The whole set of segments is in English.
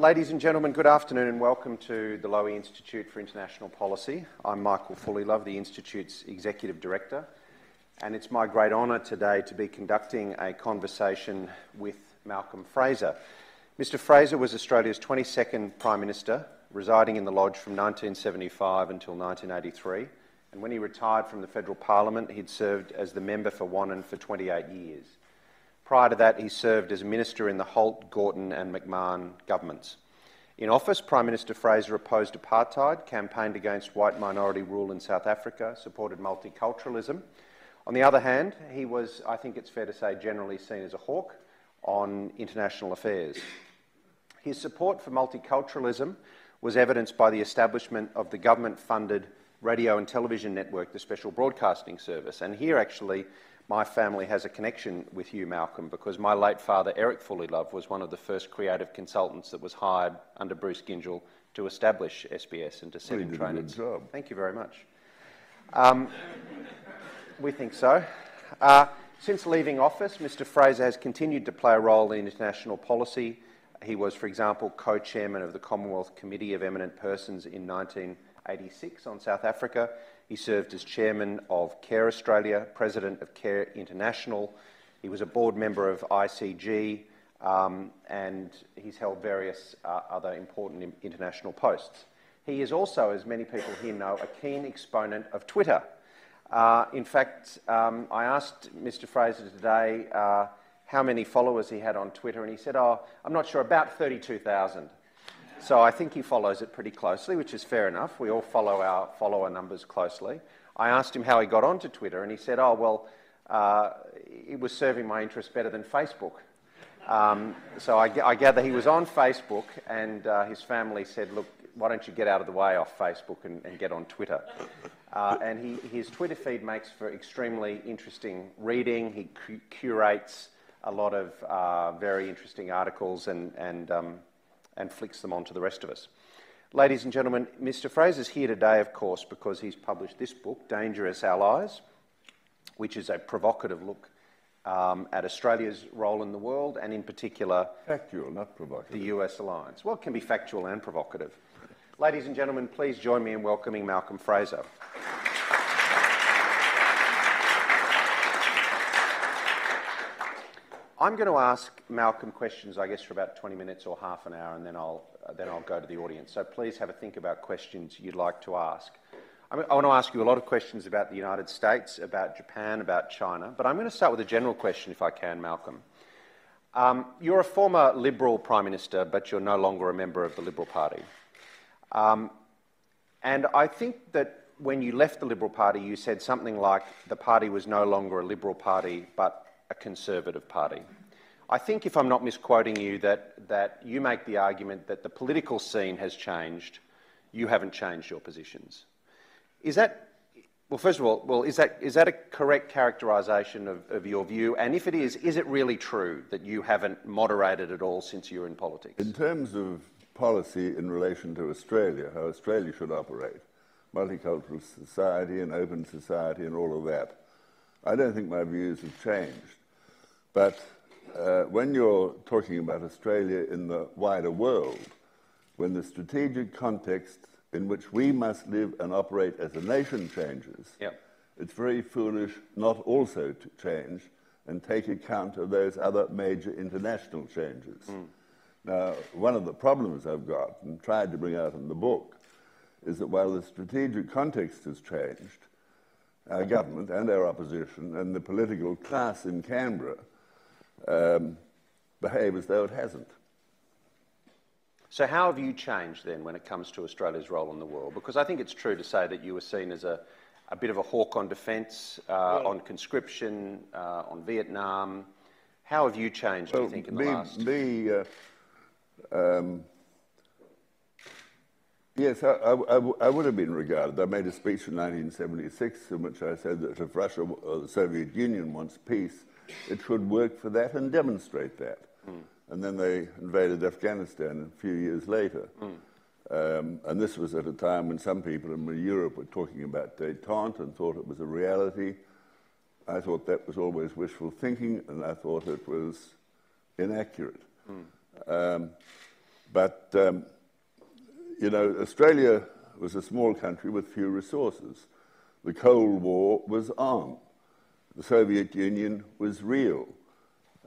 ladies and gentlemen, good afternoon and welcome to the Lowy Institute for International Policy. I'm Michael Fullilove, the Institute's Executive Director, and it's my great honour today to be conducting a conversation with Malcolm Fraser. Mr Fraser was Australia's 22nd Prime Minister, residing in the Lodge from 1975 until 1983, and when he retired from the Federal Parliament, he'd served as the member for Wannon for 28 years. Prior to that, he served as minister in the Holt, Gorton, and McMahon governments. In office, Prime Minister Fraser opposed apartheid, campaigned against white minority rule in South Africa, supported multiculturalism. On the other hand, he was, I think it's fair to say, generally seen as a hawk on international affairs. His support for multiculturalism was evidenced by the establishment of the government funded radio and television network, the Special Broadcasting Service. And here, actually, my family has a connection with you, Malcolm, because my late father, Eric Fullilove, was one of the first creative consultants that was hired under Bruce Gyngell to establish SBS and to set well, and train it. Thank you very much. Um, we think so. Uh, since leaving office, Mr Fraser has continued to play a role in international policy. He was, for example, co-chairman of the Commonwealth Committee of Eminent Persons in 1986 on South Africa. He served as chairman of Care Australia, president of Care International. He was a board member of ICG, um, and he's held various uh, other important international posts. He is also, as many people here know, a keen exponent of Twitter. Uh, in fact, um, I asked Mr. Fraser today uh, how many followers he had on Twitter, and he said, Oh, I'm not sure, about 32,000. So I think he follows it pretty closely, which is fair enough. We all follow our follower numbers closely. I asked him how he got onto Twitter, and he said, "Oh well, uh, it was serving my interest better than Facebook." Um, so I, I, gather he was on Facebook, and uh, his family said, "Look, why don't you get out of the way off Facebook and, and get on Twitter?" Uh, and he, his Twitter feed makes for extremely interesting reading. He cu- curates a lot of uh, very interesting articles and, and um, and flicks them on to the rest of us. Ladies and gentlemen, Mr. Fraser's here today, of course, because he's published this book, Dangerous Allies, which is a provocative look um, at Australia's role in the world and, in particular, factual, not provocative. The US alliance. Well, it can be factual and provocative. Ladies and gentlemen, please join me in welcoming Malcolm Fraser. I'm going to ask Malcolm questions, I guess, for about 20 minutes or half an hour, and then I'll, uh, then I'll go to the audience. So please have a think about questions you'd like to ask. I, mean, I want to ask you a lot of questions about the United States, about Japan, about China, but I'm going to start with a general question, if I can, Malcolm. Um, you're a former Liberal Prime Minister, but you're no longer a member of the Liberal Party. Um, and I think that when you left the Liberal Party, you said something like the party was no longer a Liberal Party, but a Conservative Party. I think, if I'm not misquoting you, that, that you make the argument that the political scene has changed, you haven't changed your positions. Is that, well, first of all, well, is that, is that a correct characterisation of, of your view? And if it is, is it really true that you haven't moderated at all since you were in politics? In terms of policy in relation to Australia, how Australia should operate, multicultural society and open society and all of that, I don't think my views have changed. But uh, when you're talking about Australia in the wider world, when the strategic context in which we must live and operate as a nation changes, yep. it's very foolish not also to change and take account of those other major international changes. Mm. Now, one of the problems I've got and tried to bring out in the book is that while the strategic context has changed, our government and our opposition and the political class in Canberra um, behave as though it hasn't. So, how have you changed then when it comes to Australia's role in the world? Because I think it's true to say that you were seen as a, a bit of a hawk on defence, uh, well, on conscription, uh, on Vietnam. How have you changed, well, do you think, in the last? Me, uh, um, yes, I, I, I, would have been regarded. I made a speech in 1976 in which I said that if Russia or the Soviet Union wants peace, it should work for that and demonstrate that. Mm. And then they invaded Afghanistan a few years later. Mm. Um, and this was at a time when some people in Europe were talking about detente and thought it was a reality. I thought that was always wishful thinking, and I thought it was inaccurate. Mm. Um, But, um, you know, Australia was a small country with few resources. The Cold War was on. The Soviet Union was real.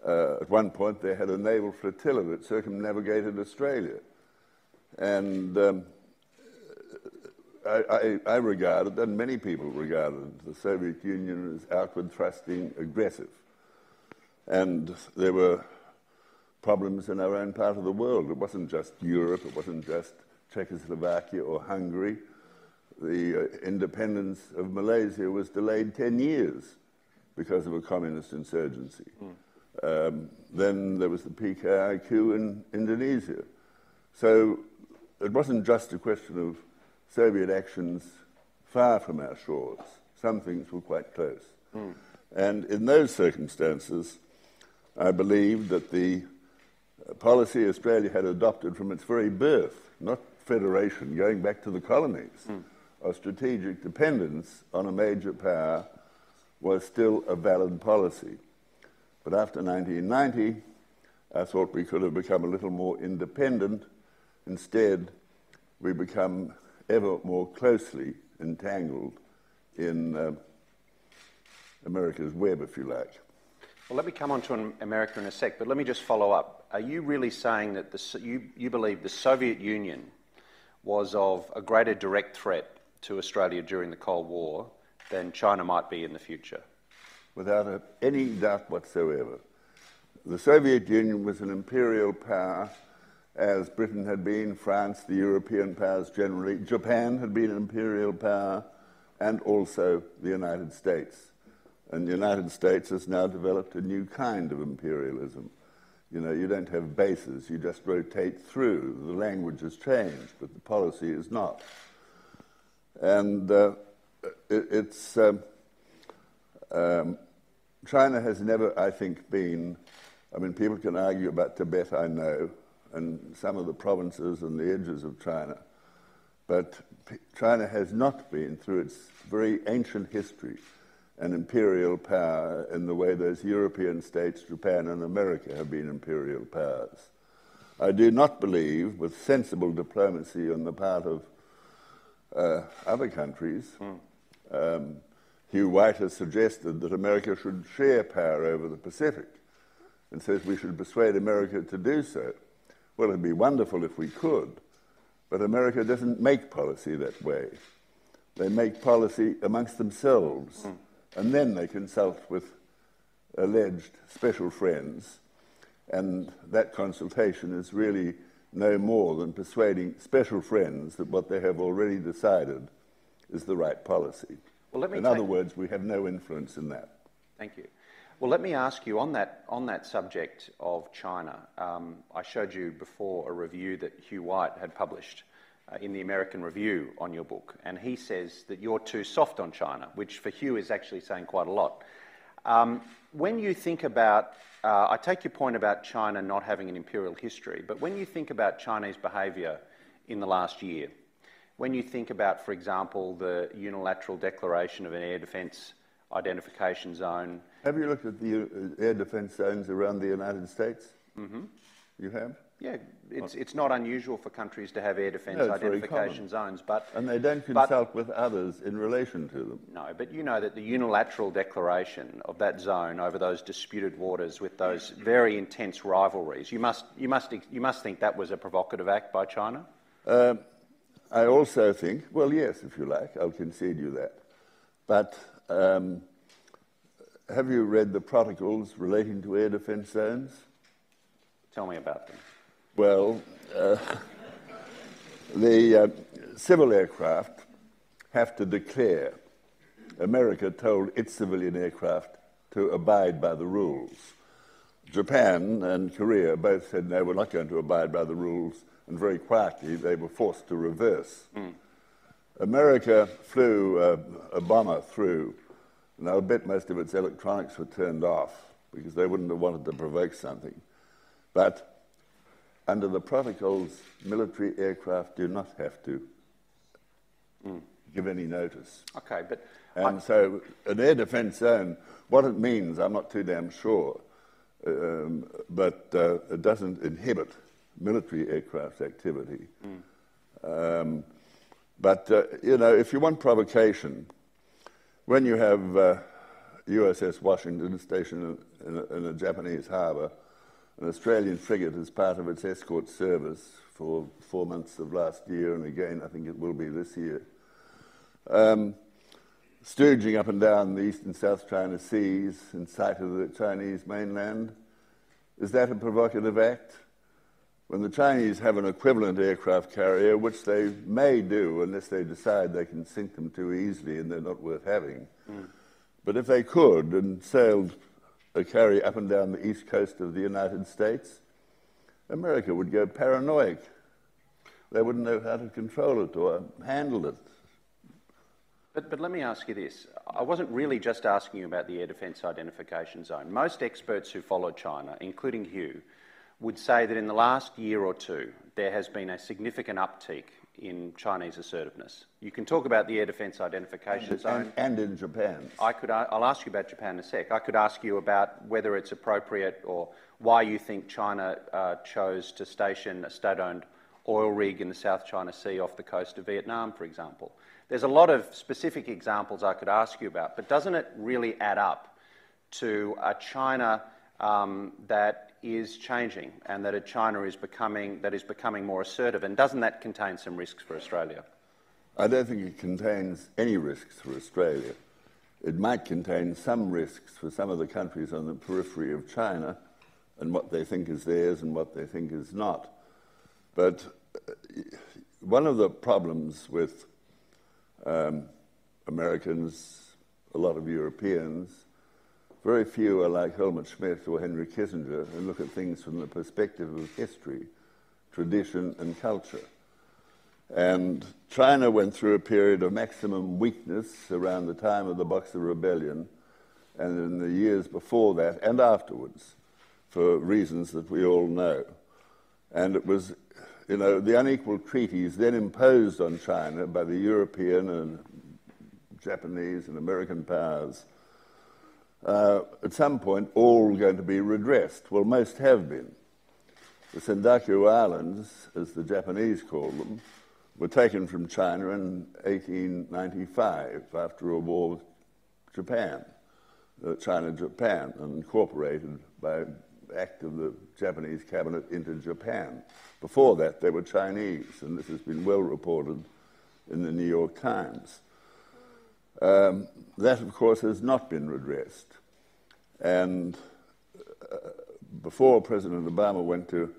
Uh, at one point, they had a naval flotilla that circumnavigated Australia. And um, I, I, I, regarded, and many people regarded, the Soviet Union as outward thrusting aggressive. And there were problems in our own part of the world. It wasn't just Europe, it wasn't just Czechoslovakia or Hungary. The uh, independence of Malaysia was delayed 10 years because of a communist insurgency. Mm. Um, then there was the PKI coup in Indonesia. So it wasn't just a question of Soviet actions far from our shores. Some things were quite close. Mm. And in those circumstances, I believe that the policy Australia had adopted from its very birth, not federation, going back to the colonies, mm. of strategic dependence on a major power, was still a valid policy. But after 1990, I thought we could have become a little more independent. Instead, we become ever more closely entangled in uh, America's web, if you like. Well, let me come on to America in a sec, but let me just follow up. Are you really saying that the, you, you believe the Soviet Union was of a greater direct threat to Australia during the Cold War than China might be in the future? without any doubt whatsoever. The Soviet Union was an imperial power, as Britain had been, France, the European powers generally. Japan had been an imperial power, and also the United States. And the United States has now developed a new kind of imperialism. You know, you don't have bases, you just rotate through. The language has changed, but the policy is not. And uh, it, it's. Um, um, China has never, I think, been. I mean, people can argue about Tibet, I know, and some of the provinces and the edges of China. But China has not been, through its very ancient history, an imperial power in the way those European states, Japan and America, have been imperial powers. I do not believe, with sensible diplomacy on the part of uh, other countries, mm. Um, Hugh White has suggested that America should share power over the Pacific and says we should persuade America to do so. Well, it'd be wonderful if we could, but America doesn't make policy that way. They make policy amongst themselves, mm. and then they consult with alleged special friends, and that consultation is really no more than persuading special friends that what they have already decided is the right policy. Well, let me in other words, we have no influence in that. Thank you. Well, let me ask you on that, on that subject of China. Um, I showed you before a review that Hugh White had published uh, in the American Review on your book, and he says that you're too soft on China, which for Hugh is actually saying quite a lot. Um, when you think about, uh, I take your point about China not having an imperial history, but when you think about Chinese behaviour in the last year, when you think about, for example, the unilateral declaration of an air defence identification zone. Have you looked at the uh, air defence zones around the United States? Mm-hmm. You have? Yeah, it's, it's not unusual for countries to have air defence no, identification zones, but and they don't consult but, with others in relation to them. No, but you know that the unilateral declaration of that zone over those disputed waters with those very intense rivalries, you must you must you must think that was a provocative act by China. Uh, I also think, well, yes, if you like, I'll concede you that. But um, have you read the protocols relating to air defence zones? Tell me about them. Well, uh, the uh, civil aircraft have to declare. America told its civilian aircraft to abide by the rules. Japan and Korea both said, no, we're not going to abide by the rules and very quietly they were forced to reverse. Mm. America flew a, a, bomber through, and I'll bet most of its electronics were turned off because they wouldn't have wanted to provoke something. But under the protocols, military aircraft do not have to mm. give any notice. Okay, but. And I... so, an air defence zone, what it means, I'm not too damn sure, um, but uh, it doesn't inhibit military aircraft activity. Mm. Um, but, uh, you know, if you want provocation, when you have uh, USS Washington stationed in a, in a Japanese harbour, an Australian frigate as part of its escort service for four months of last year, and again, I think it will be this year. Um, sturging up and down the East and South China Seas in sight of the Chinese mainland. Is that a provocative act? When the Chinese have an equivalent aircraft carrier, which they may do unless they decide they can sink them too easily and they're not worth having. Mm. But if they could and sailed a carrier up and down the east coast of the United States, America would go paranoid. They wouldn't know how to control it or handle it. But, but let me ask you this. I wasn't really just asking you about the air defence identification zone. Most experts who follow China, including Hugh, would say that in the last year or two, there has been a significant uptick in Chinese assertiveness. You can talk about the air defence identification and, zone. And, in Japan. I could, I'll ask you about Japan in a sec. I could ask you about whether it's appropriate or why you think China uh, chose to station a state owned oil rig in the South China Sea off the coast of Vietnam, for example. There's a lot of specific examples I could ask you about, but doesn't it really add up to a China um, that is changing and that a China is becoming, that is becoming more assertive? And doesn't that contain some risks for Australia? I don't think it contains any risks for Australia. It might contain some risks for some of the countries on the periphery of China and what they think is theirs and what they think is not. But uh, one of the problems with um, Americans, a lot of Europeans, very few are like Helmut Schmidt or Henry Kissinger and look at things from the perspective of history, tradition, and culture. And China went through a period of maximum weakness around the time of the Boxer Rebellion and in the years before that and afterwards for reasons that we all know. And it was you know, the unequal treaties then imposed on China by the European and Japanese and American powers, uh, at some point all going to be redressed. Well, most have been. The Senkaku Islands, as the Japanese call them, were taken from China in 1895 after a war with Japan, uh, China-Japan, and incorporated by act of the Japanese cabinet into Japan. Before that, they were Chinese, and this has been well reported in the New York Times. Um, that, of course, has not been redressed. And uh, before President Obama went to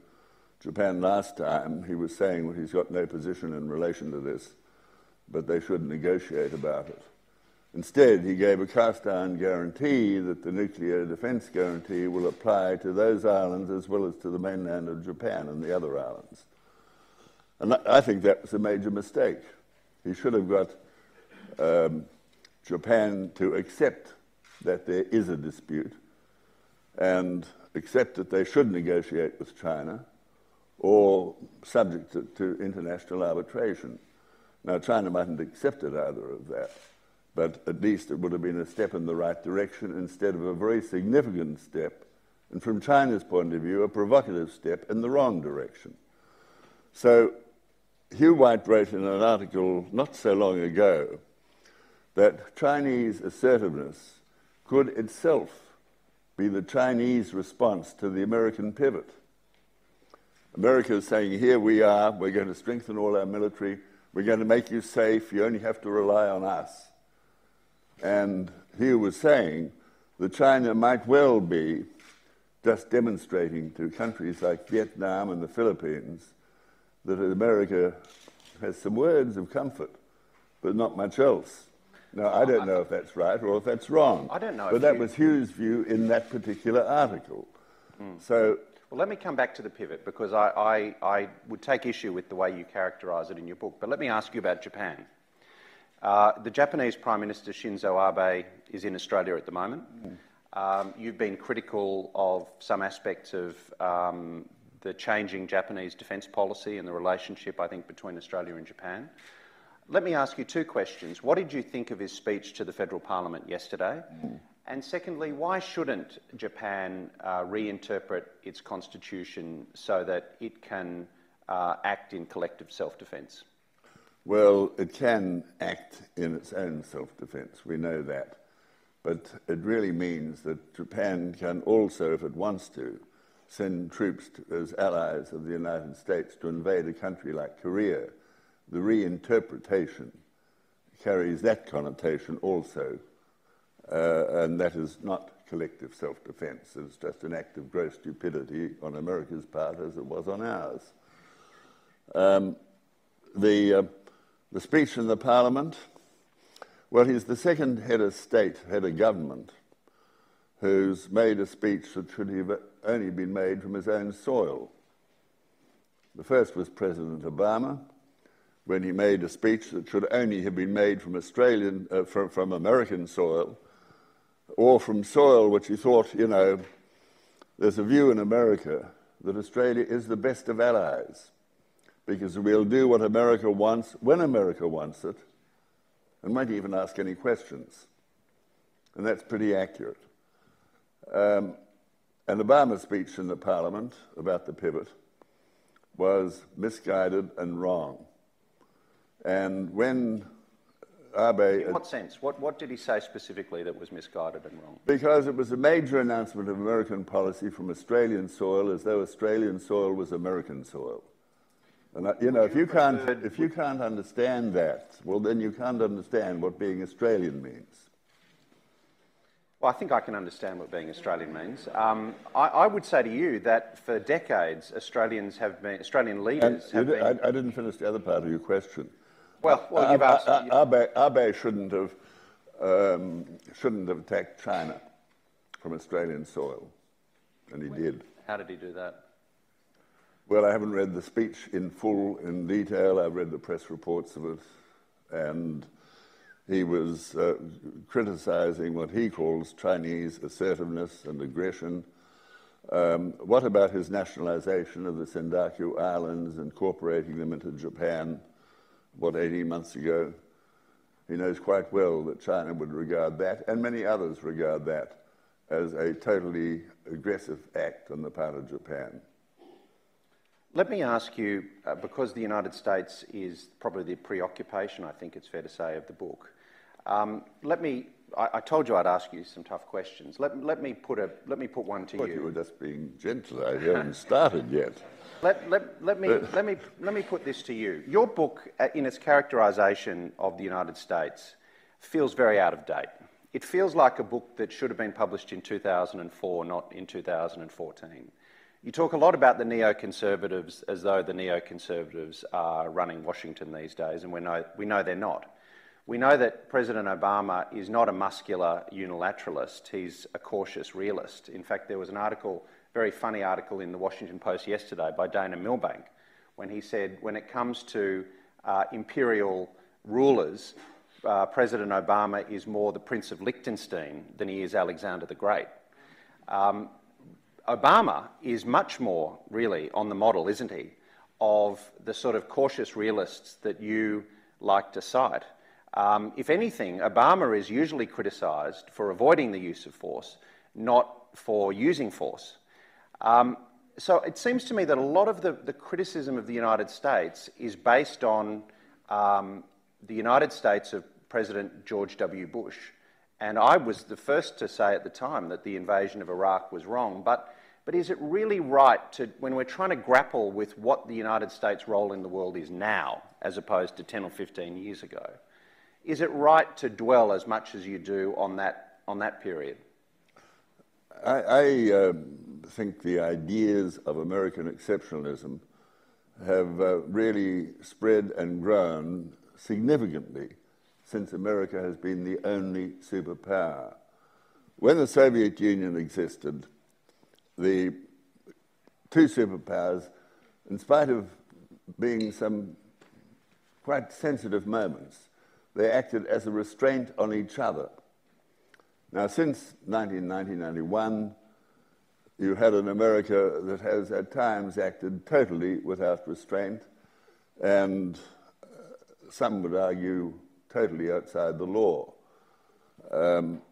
Japan last time, he was saying well, he's got no position in relation to this, but they should negotiate about it. Instead, he gave a cast iron guarantee that the nuclear defense guarantee will apply to those islands as well as to the mainland of Japan and the other islands. And I think that was a major mistake. He should have got um, Japan to accept that there is a dispute and accept that they should negotiate with China or subject to, to international arbitration. Now, China mightn't have accepted either of that but at least it would have been a step in the right direction instead of a very significant step, and from China's point of view, a provocative step in the wrong direction. So, Hugh White wrote in an article not so long ago that Chinese assertiveness could itself be the Chinese response to the American pivot. America is saying, here we are, we're going to strengthen all our military, we're going to make you safe, you only have to rely on us. And he was saying that China might well be just demonstrating to countries like Vietnam and the Philippines that America has some words of comfort, but not much else. Now, I don't know if that's right or if that's wrong. I don't know. But that you... was Hugh's view in that particular article. Mm. So. Well, let me come back to the pivot because I, I, I would take issue with the way you characterise it in your book. But let me ask you about Japan. Uh, the Japanese Prime Minister Shinzo Abe is in Australia at the moment. Mm. Um, you've been critical of some aspects of um, the changing Japanese defence policy and the relationship, I think, between Australia and Japan. Let me ask you two questions. What did you think of his speech to the federal parliament yesterday? Mm. And secondly, why shouldn't Japan uh, reinterpret its constitution so that it can uh, act in collective self defence? Well, it can act in its own self defence, we know that. But it really means that Japan can also, if it wants to, send troops to, as allies of the United States to invade a country like Korea. The reinterpretation carries that connotation also, uh, and that is not collective self defence. It's just an act of gross stupidity on America's part as it was on ours. Um, the, uh, the speech in the Parliament, well, he's the second head of state, head of government, who's made a speech that should have only been made from his own soil. The first was President Obama, when he made a speech that should only have been made from Australian, uh, from, from American soil, or from soil which he thought, you know, there's a view in America that Australia is the best of allies because we'll do what America wants when America wants it and won't even ask any questions. And that's pretty accurate. Um, and Obama's speech in the Parliament about the pivot was misguided and wrong. And when Abe. In what sense? What, what did he say specifically that was misguided and wrong? Because it was a major announcement of American policy from Australian soil as though Australian soil was American soil. And you know, if you can't if you can't understand that, well, then you can't understand what being Australian means. Well, I think I can understand what being Australian means. Um, I, I, would say to you that for decades, Australians have been Australian leaders have been. I, I, didn't finish the other part of your question. Well, well, you've asked. Abe, Abe shouldn't have um, shouldn't have attacked China from Australian soil, and he did. How did he do that? Well, I haven't read the speech in full, in detail. I've read the press reports of it, and he was uh, criticizing what he calls Chinese assertiveness and aggression. Um, what about his nationalization of the Senkaku Islands, incorporating them into Japan, what, 18 months ago? He knows quite well that China would regard that, and many others regard that, as a totally aggressive act on the part of Japan. Let me ask you, uh, because the United States is probably the preoccupation, I think it's fair to say, of the book. Um, let me. I, I, told you I'd ask you some tough questions. Let, let me put a. Let me put one to you. you. were just being gentle. I haven't started yet. Let, let, let, me, let, me, let me put this to you. Your book, uh, in its characterisation of the United States, feels very out of date. It feels like a book that should have been published in 2004, not in 2014. You talk a lot about the neoconservatives as though the neoconservatives are running Washington these days, and we know, we know they're not. We know that President Obama is not a muscular unilateralist, he's a cautious realist. In fact, there was an article, very funny article in the Washington Post yesterday by Dana Milbank, when he said, when it comes to uh, imperial rulers, uh, President Obama is more the Prince of Liechtenstein than he is Alexander the Great. Um, Obama is much more, really, on the model, isn't he, of the sort of cautious realists that you like to cite. Um, if anything, Obama is usually criticised for avoiding the use of force, not for using force. Um, so it seems to me that a lot of the, the, criticism of the United States is based on um, the United States of President George W. Bush. And I was the first to say at the time that the invasion of Iraq was wrong. But, but is it really right to, when we're trying to grapple with what the United States' role in the world is now, as opposed to 10 or 15 years ago, is it right to dwell as much as you do on that, on that period? I, I uh, think the ideas of American exceptionalism have uh, really spread and grown significantly since America has been the only superpower. When the Soviet Union existed, the two superpowers, in spite of being some quite sensitive moments, they acted as a restraint on each other. Now, since 1990-91, you had an America that has at times acted totally without restraint, and uh, some would argue totally outside the law. Um,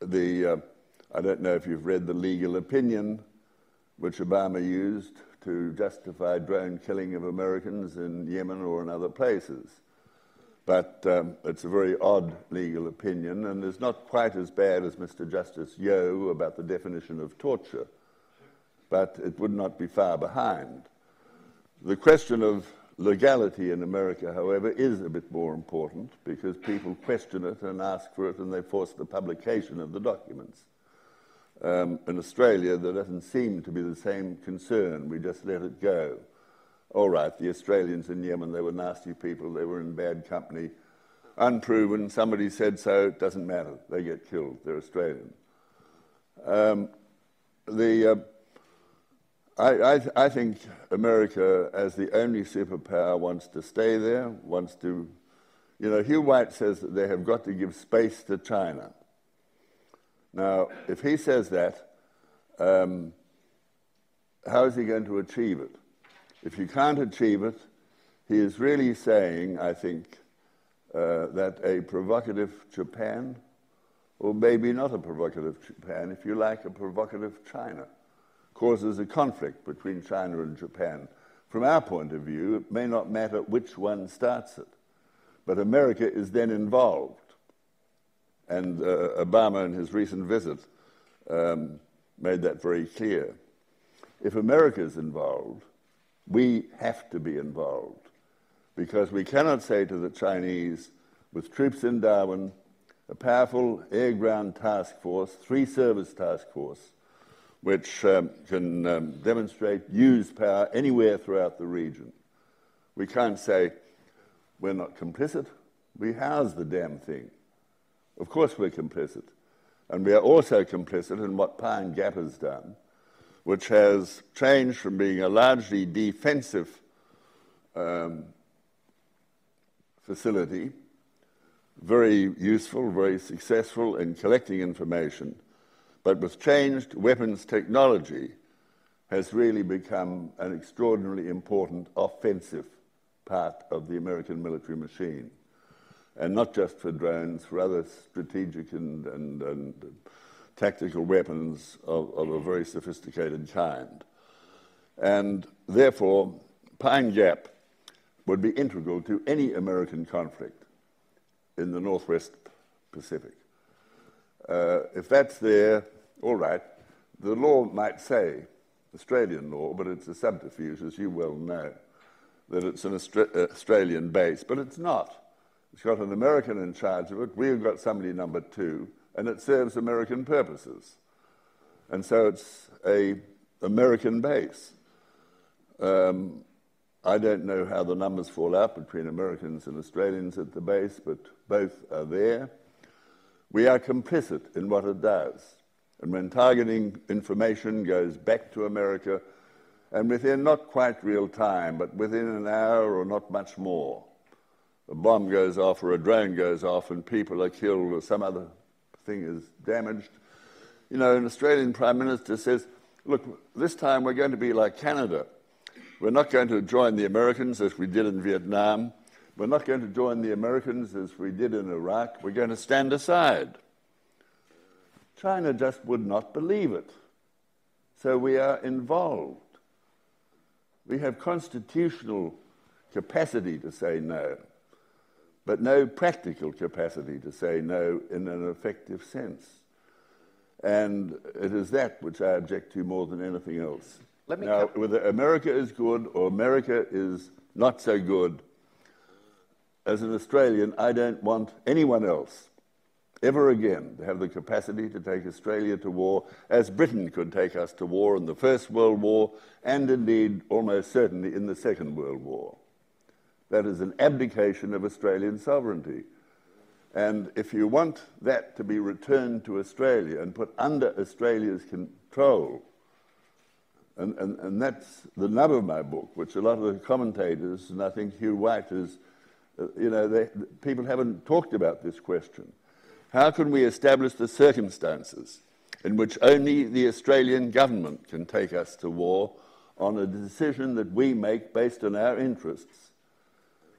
the, uh, I don't know if you've read the legal opinion which Obama used to justify drone killing of Americans in Yemen or in other places. But um, it's a very odd legal opinion and is not quite as bad as Mr. Justice Yeo about the definition of torture, but it would not be far behind. The question of legality in America, however, is a bit more important because people question it and ask for it and they force the publication of the documents. Um, in Australia, there doesn't seem to be the same concern. We just let it go. All right, the Australians in Yemen, they were nasty people, they were in bad company. Unproven, somebody said so, it doesn't matter. They get killed, they're Australian. Um, the, uh, I, I, I think America, as the only superpower, wants to stay there, wants to. You know, Hugh White says that they have got to give space to China. Now, if he says that, um, how is he going to achieve it? If you can't achieve it, he is really saying, I think, uh, that a provocative Japan, or maybe not a provocative Japan, if you like, a provocative China, causes a conflict between China and Japan. From our point of view, it may not matter which one starts it, but America is then involved. And uh, Obama, in his recent visit, um, made that very clear. If America is involved, we have to be involved because we cannot say to the Chinese, with troops in Darwin, a powerful air ground task force, three service task force, which um, can um, demonstrate use power anywhere throughout the region. We can't say we're not complicit. We house the damn thing. Of course, we're complicit. And we are also complicit in what Pine Gap has done, which has changed from being a largely defensive um, facility, very useful, very successful in collecting information, but with changed weapons technology, has really become an extraordinarily important offensive part of the American military machine. And not just for drones, for other strategic and, and, and tactical weapons of, of, a very sophisticated kind. And therefore, Pine Gap would be integral to any American conflict in the Northwest Pacific. Uh, if that's there, all right, the law might say, Australian law, but it's a subterfuge, as you well know, that it's an Austra- Australian base, but it's not. It's got an American in charge of it. We've got somebody number two, and it serves American purposes. And so it's a American base. Um, I don't know how the numbers fall out between Americans and Australians at the base, but both are there. We are complicit in what it does. And when targeting information goes back to America, and within not quite real time, but within an hour or not much more, a bomb goes off or a drone goes off and people are killed or some other thing is damaged. You know, an Australian Prime Minister says, look, this time we're going to be like Canada. We're not going to join the Americans as we did in Vietnam. We're not going to join the Americans as we did in Iraq. We're going to stand aside. China just would not believe it. So we are involved. We have constitutional capacity to say no but no practical capacity to say no in an effective sense. And it is that which I object to more than anything else. now, come. whether America is good or America is not so good, as an Australian, I don't want anyone else ever again to have the capacity to take Australia to war as Britain could take us to war in the First World War and indeed almost certainly in the Second World War. That is an abdication of Australian sovereignty. And if you want that to be returned to Australia and put under Australia's control, and, and, and that's the nub of my book, which a lot of the commentators, and I think Hugh White is, uh, you know, they, people haven't talked about this question. How can we establish the circumstances in which only the Australian government can take us to war on a decision that we make based on our interests?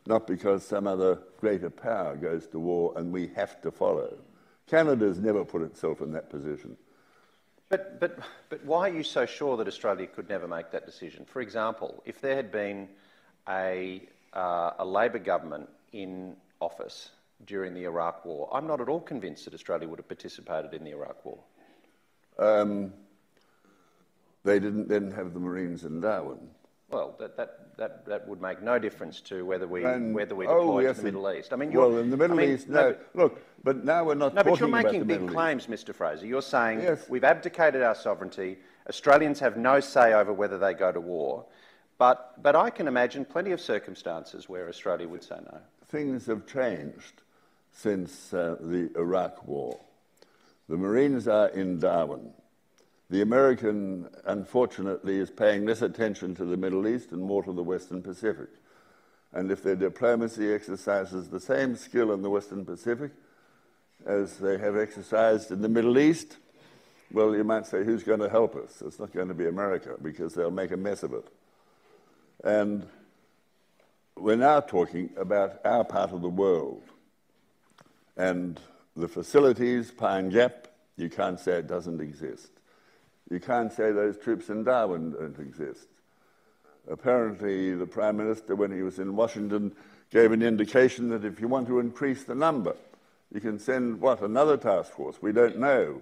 Not because some other greater power goes to war and we have to follow. Canada's never put itself in that position. But, but, but why are you so sure that Australia could never make that decision? For example, if there had been a, uh, a Labor government in office during the Iraq War, I'm not at all convinced that Australia would have participated in the Iraq War. Um, they didn't then have the Marines in Darwin. Well, that, that, that, that would make no difference to whether we, And- whether we oh, deploy yes, to the Middle East. I mean, you're, Well, in the Middle I mean, East, no. but- Look, but now we're not No, but you're making big claims, Mr Fraser. You're saying Yes. we've abdicated our sovereignty, Australians have no say over whether they go to war, but, but I can imagine plenty of circumstances where Australia would say no. Things have changed since uh, the Iraq War. The Marines are in Darwin. The American, unfortunately, is paying less attention to the Middle East and more to the Western Pacific. And if their diplomacy exercises the same skill in the Western Pacific as they have exercised in the Middle East, well, you might say, who's going to help us? It's not going to be America because they'll make a mess of it. And we're now talking about our part of the world. And the facilities, Pine Gap, you can't say it doesn't exist. You can't say those troops in Darwin don't exist. Apparently, the Prime Minister, when he was in Washington, gave an indication that if you want to increase the number, you can send, what, another task force? We don't know.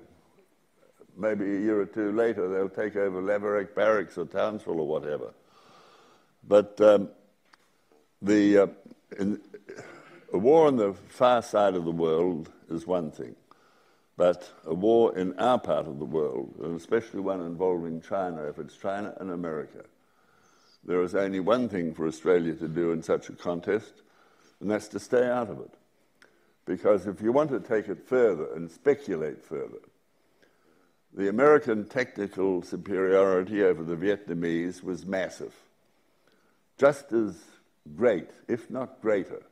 Maybe a year or two later, they'll take over Lavarack Barracks or Townsville or whatever. But um, the, uh, in, a war on the far side of the world is one thing, but a war in our part of the world, and especially one involving China, if it's China and America, there is only one thing for Australia to do in such a contest, and that's to stay out of it. Because if you want to take it further and speculate further, the American technical superiority over the Vietnamese was massive, just as great, if not greater,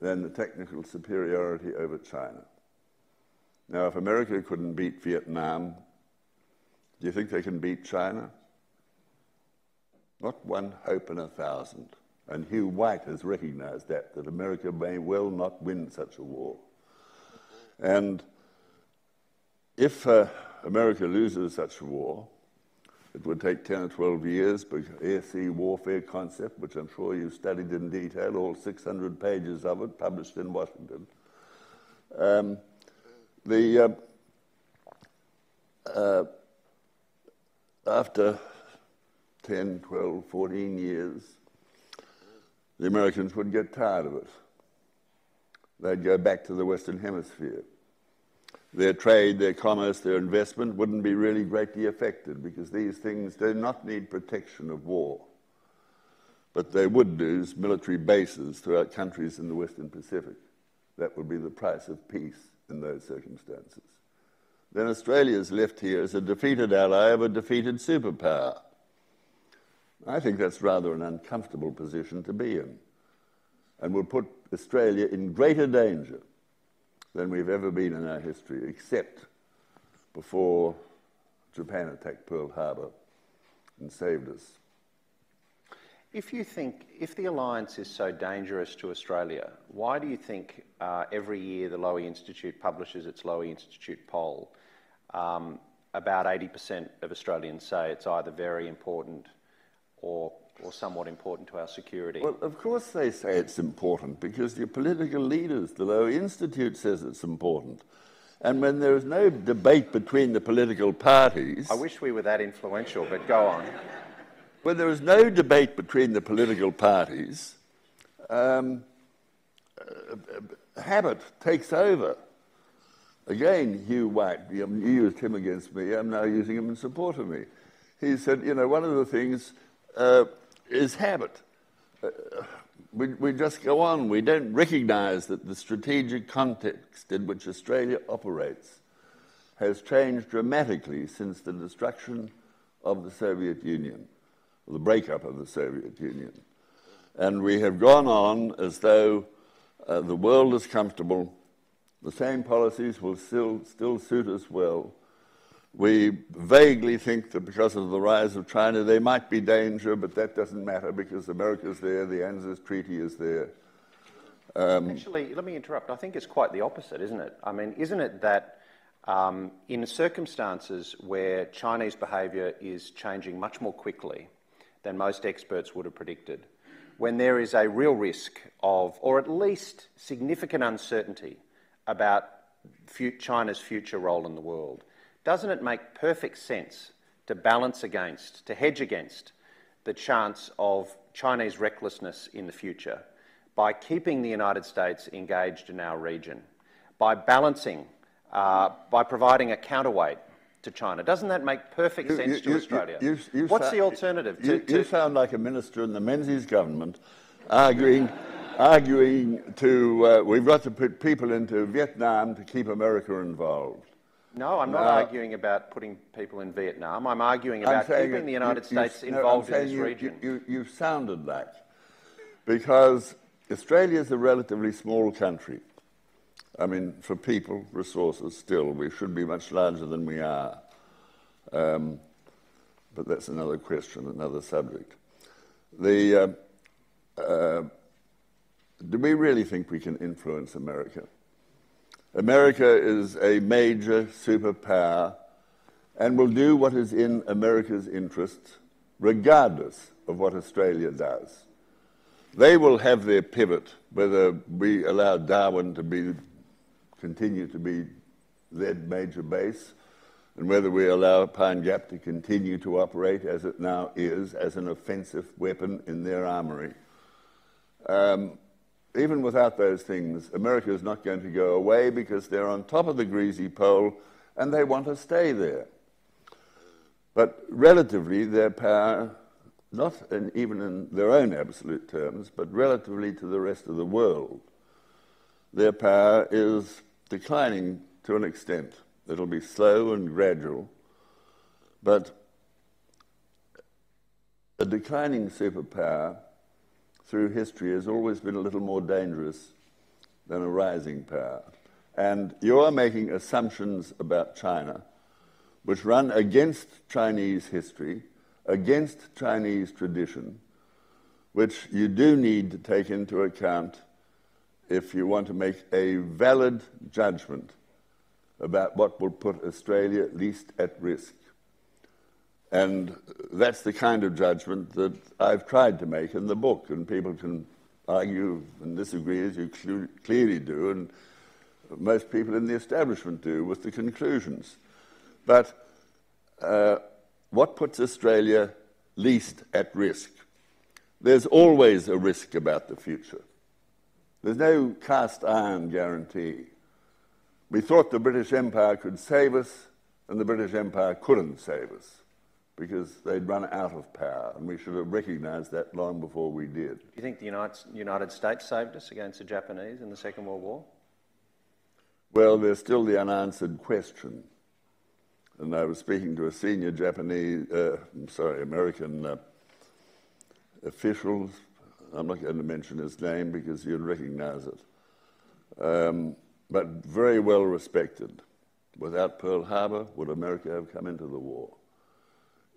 than the technical superiority over China. Now, if America couldn't beat Vietnam, do you think they can beat China? Not one hope in a thousand. And Hugh White has recognized that, that America may well not win such a war. And if uh, America loses such a war, it would take 10 or 12 years, but air sea warfare concept, which I'm sure you've studied in detail, all 600 pages of it, published in Washington. Um, the, uh, uh, after 10, 12, 14 years, the Americans would get tired of it. They'd go back to the Western Hemisphere their trade, their commerce, their investment wouldn't be really greatly affected because these things do not need protection of war. But they would lose military bases throughout countries in the Western Pacific. That would be the price of peace in those circumstances. Then Australia is left here as a defeated ally of a defeated superpower. I think that's rather an uncomfortable position to be in and will put Australia in greater danger than we've ever been in our history, except before Japan attacked Pearl Harbor and saved us. If you think, if the alliance is so dangerous to Australia, why do you think uh, every year the Lowy Institute publishes its Lowy Institute poll? Um, about 80% of Australians say it's either very important or, or somewhat important to our security. Well, of course they say it's important because your political leaders, the Lowy Institute says it's important. And when there is no debate between the political parties, I wish we were that influential, but go on. When there is no debate between the political parties, um, uh, habit takes over. Again, Hugh White, you used him against me, I'm now using him in support of me. He said, you know, one of the things uh, is habit. Uh, we, we just go on. We don't recognize that the strategic context in which Australia operates has changed dramatically since the destruction of the Soviet Union, the breakup of the Soviet Union. And we have gone on as though uh, the world is comfortable, the same policies will still, still suit us well. We vaguely think that because of the rise of China, there might be danger, but that doesn't matter because America's there, the ANZUS Treaty is there. Um, Actually, let me interrupt. I think it's quite the opposite, isn't it? I mean, isn't it that um, in circumstances where Chinese behaviour is changing much more quickly than most experts would have predicted, when there is a real risk of, or at least significant uncertainty about China's future role in the world, doesn't it make perfect sense to balance against, to hedge against the chance of Chinese recklessness in the future by keeping the United States engaged in our region, by balancing, uh, by providing a counterweight to China. Doesn't that make perfect sense you, to Australia? You, What's the alternative? To, to... you, sound like a minister in the Menzies government arguing, arguing to, uh, we've got to put people into Vietnam to keep America involved. No, I'm not uh, arguing about putting people in Vietnam. I'm arguing about I'm keeping the United you, States involved no, in this you, region. You, you, sounded that because Australia is a relatively small country. I mean, for people, resources, still, we should be much larger than we are. Um, but that's another question, another subject. The, uh, uh, do we really think we can influence America? America is a major superpower and will do what is in America's interests, regardless of what Australia does. They will have their pivot, whether we allow Darwin to be, continue to be their major base, and whether we allow Pine Gap to continue to operate as it now is, as an offensive weapon in their armory. Um, even without those things, America is not going to go away because they're on top of the greasy pole and they want to stay there. But relatively, their power, not in, even in their own absolute terms, but relatively to the rest of the world, their power is declining to an extent. It'll be slow and gradual, but a declining superpower through history has always been a little more dangerous than a rising power. And you are making assumptions about China which run against Chinese history, against Chinese tradition, which you do need to take into account if you want to make a valid judgment about what will put Australia least at risk. And that's the kind of judgment that I've tried to make in the book, and people can argue and disagree as you cl- clearly do, and most people in the establishment do with the conclusions. But uh, what puts Australia least at risk? There's always a risk about the future. There's no cast iron guarantee. We thought the British Empire could save us, and the British Empire couldn't save us because they'd run out of power, and we should have recognised that long before we did. Do you think the United, United States saved us against the Japanese in the Second World War? Well, there's still the unanswered question. And I was speaking to a senior Japanese, uh, sorry, American uh, official. I'm not going to mention his name because you'd recognize it. Um, but very well respected. Without Pearl Harbor, would America have come into the war?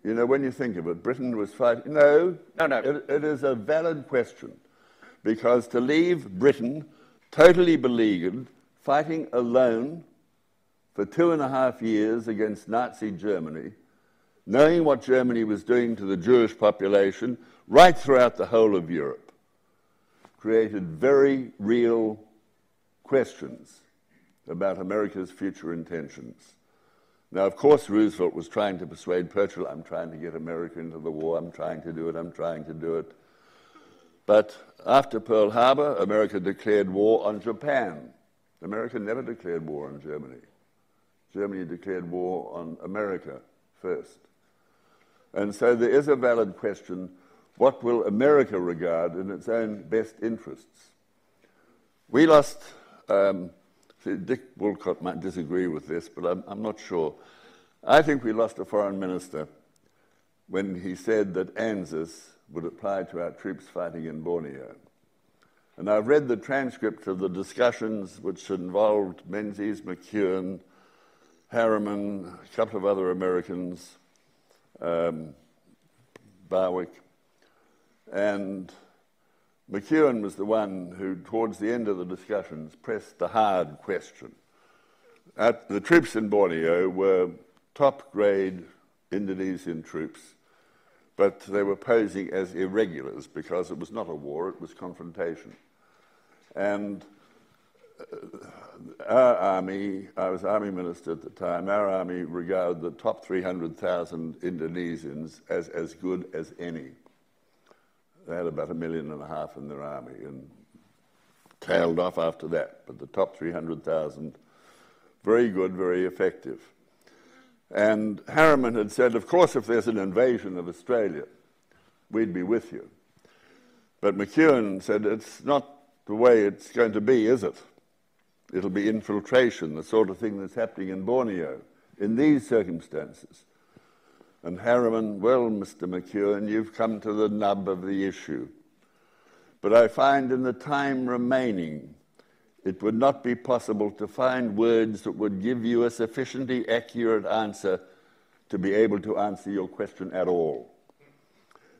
You know, when you think of it, Britain was fighting. No, no, no. It, it is a valid question because to leave Britain totally beleaguered, fighting alone for two and a half years against Nazi Germany, knowing what Germany was doing to the Jewish population right throughout the whole of Europe, created very real questions about America's future intentions. Now, of course, Roosevelt was trying to persuade Churchill, I'm trying to get America into the war, I'm trying to do it, I'm trying to do it. But after Pearl Harbor, America declared war on Japan. America never declared war on Germany. Germany declared war on America first. And so there is a valid question what will America regard in its own best interests? We lost. Um, Dick Woolcott might disagree with this, but I'm, I'm not sure. I think we lost a foreign minister when he said that ANZUS would apply to our troops fighting in Borneo. And I've read the transcript of the discussions which involved Menzies, McEwen, Harriman, a couple of other Americans, um, Barwick, and McEwen was the one who, towards the end of the discussions, pressed the hard question. At the troops in Borneo were top grade Indonesian troops, but they were posing as irregulars because it was not a war, it was confrontation. And uh, our army, I was army minister at the time, our army regarded the top 300,000 Indonesians as as good as any. They had about a million and a half in their army and tailed off after that. But the top 300,000, very good, very effective. And Harriman had said, of course, if there's an invasion of Australia, we'd be with you. But McEwen said, it's not the way it's going to be, is it? It'll be infiltration, the sort of thing that's happening in Borneo in these circumstances. And Harriman, well, Mr. McEwen, you've come to the nub of the issue. But I find in the time remaining, it would not be possible to find words that would give you a sufficiently accurate answer to be able to answer your question at all.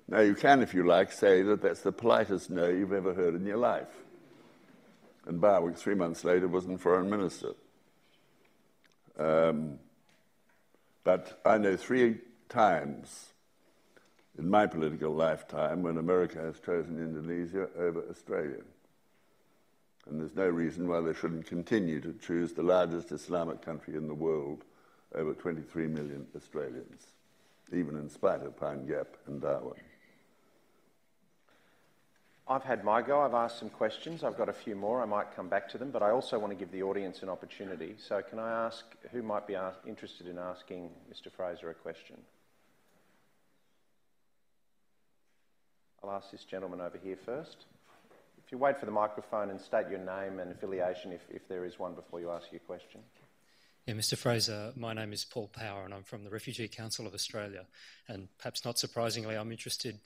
Now, you can, if you like, say that that's the politest no you've ever heard in your life. And Barwick, three months later, wasn't foreign minister. Um, but I know three times in my political lifetime when America has chosen Indonesia over Australia. And there's no reason why they shouldn't continue to choose the largest Islamic country in the world over 23 million Australians, even in spite of Pine Gap and Darwin. I've had my go. I've asked some questions. I've got a few more. I might come back to them, but I also want to give the audience an opportunity. So, can I ask who might be interested in asking Mr. Fraser a question? I'll ask this gentleman over here first. If you wait for the microphone and state your name and affiliation, if, if there is one, before you ask your question. Yeah, Mr. Fraser, my name is Paul Power and I'm from the Refugee Council of Australia. And perhaps not surprisingly, I'm interested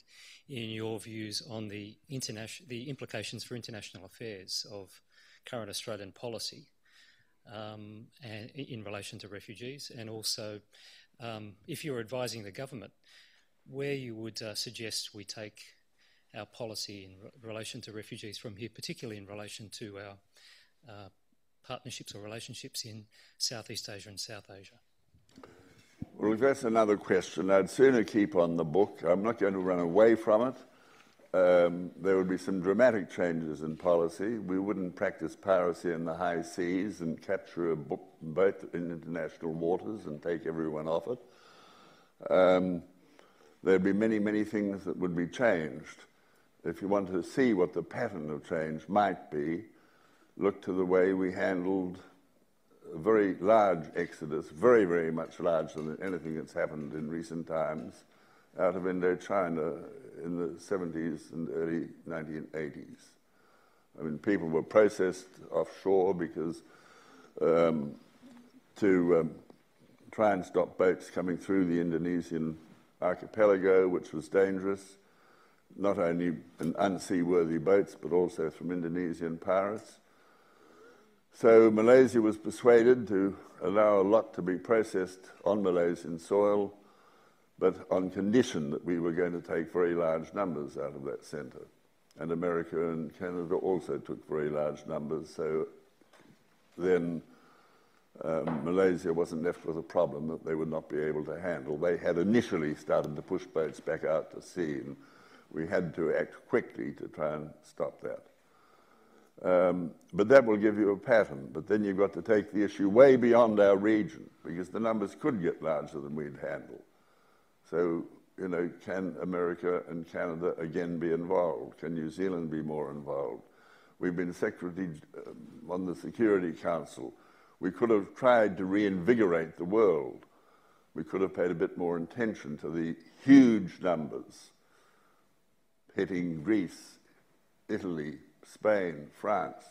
in your views on the, the implications for international affairs of current Australian policy um, and, in relation to refugees, and also um, if you're advising the government, where you would uh, suggest we take our policy in re- relation to refugees from here, particularly in relation to our uh, partnerships or relationships in Southeast Asia and South Asia? Well, if that's another question, I'd sooner keep on the book. I'm not going to run away from it. Um, there would be some dramatic changes in policy. We wouldn't practice piracy in the high seas and capture a boat in international waters and take everyone off it. Um, there'd be many, many things that would be changed. If you want to see what the pattern of change might be, look to the way we handled a very large exodus, very, very much larger than anything that's happened in recent times, out of Indochina in the 70s and early 1980s. I mean, people were processed offshore because um, to um, try and stop boats coming through the Indonesian archipelago, which was dangerous not only unseaworthy boats, but also from Indonesian pirates. So Malaysia was persuaded to allow a lot to be processed on Malaysian soil, but on condition that we were going to take very large numbers out of that centre. And America and Canada also took very large numbers, so then um, Malaysia wasn't left with a problem that they would not be able to handle. They had initially started to push boats back out to sea, and we had to act quickly to try and stop that. Um, but that will give you a pattern. But then you've got to take the issue way beyond our region because the numbers could get larger than we'd handle. So, you know, can America and Canada again be involved? Can New Zealand be more involved? We've been secretary um, on the Security Council. We could have tried to reinvigorate the world. We could have paid a bit more attention to the huge numbers hitting Greece, Italy, Spain, France.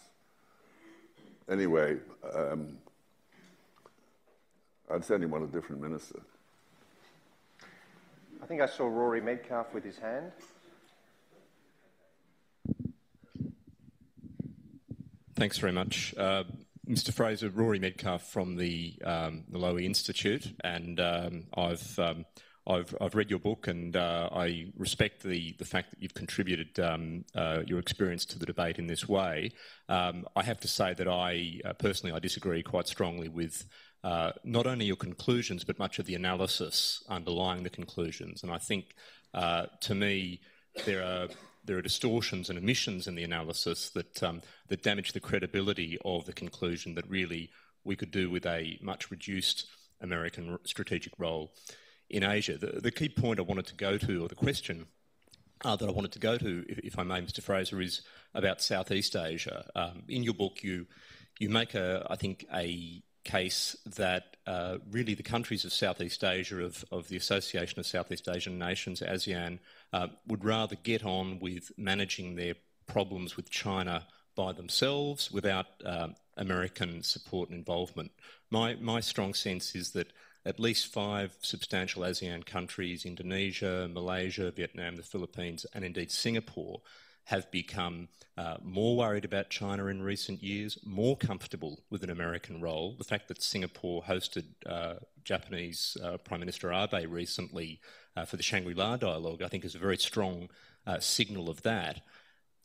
Anyway, um, I'd certainly want a different minister. I think I saw Rory Medcalf with his hand. Thanks very much. Uh, Mr. Fraser, Rory Medcalf from the, um, the Lowy Institute, and um, I've um, I've, I've read your book and uh, I respect the, the fact that you've contributed um, uh, your experience to the debate in this way. Um, I have to say that I uh, personally I disagree quite strongly with uh, not only your conclusions but much of the analysis underlying the conclusions. And I think uh, to me there are there are distortions and omissions in the analysis that um, that damage the credibility of the conclusion that really we could do with a much reduced American strategic role in Asia. The, the key point I wanted to go to, or the question uh, that I wanted to go to, if, if, I may, Mr. Fraser, is about Southeast Asia. Um, in your book, you you make a, I think, a case that uh, really the countries of Southeast Asia, of, of the Association of Southeast Asian Nations, ASEAN, uh, would rather get on with managing their problems with China by themselves without um, American support and involvement. My, my strong sense is that at least five substantial ASEAN countries, Indonesia, Malaysia, Vietnam, the Philippines, and indeed Singapore, have become uh, more worried about China in recent years, more comfortable with an American role. The fact that Singapore hosted uh, Japanese uh, Prime Minister Abe recently uh, for the Shangri La dialogue, I think, is a very strong uh, signal of that.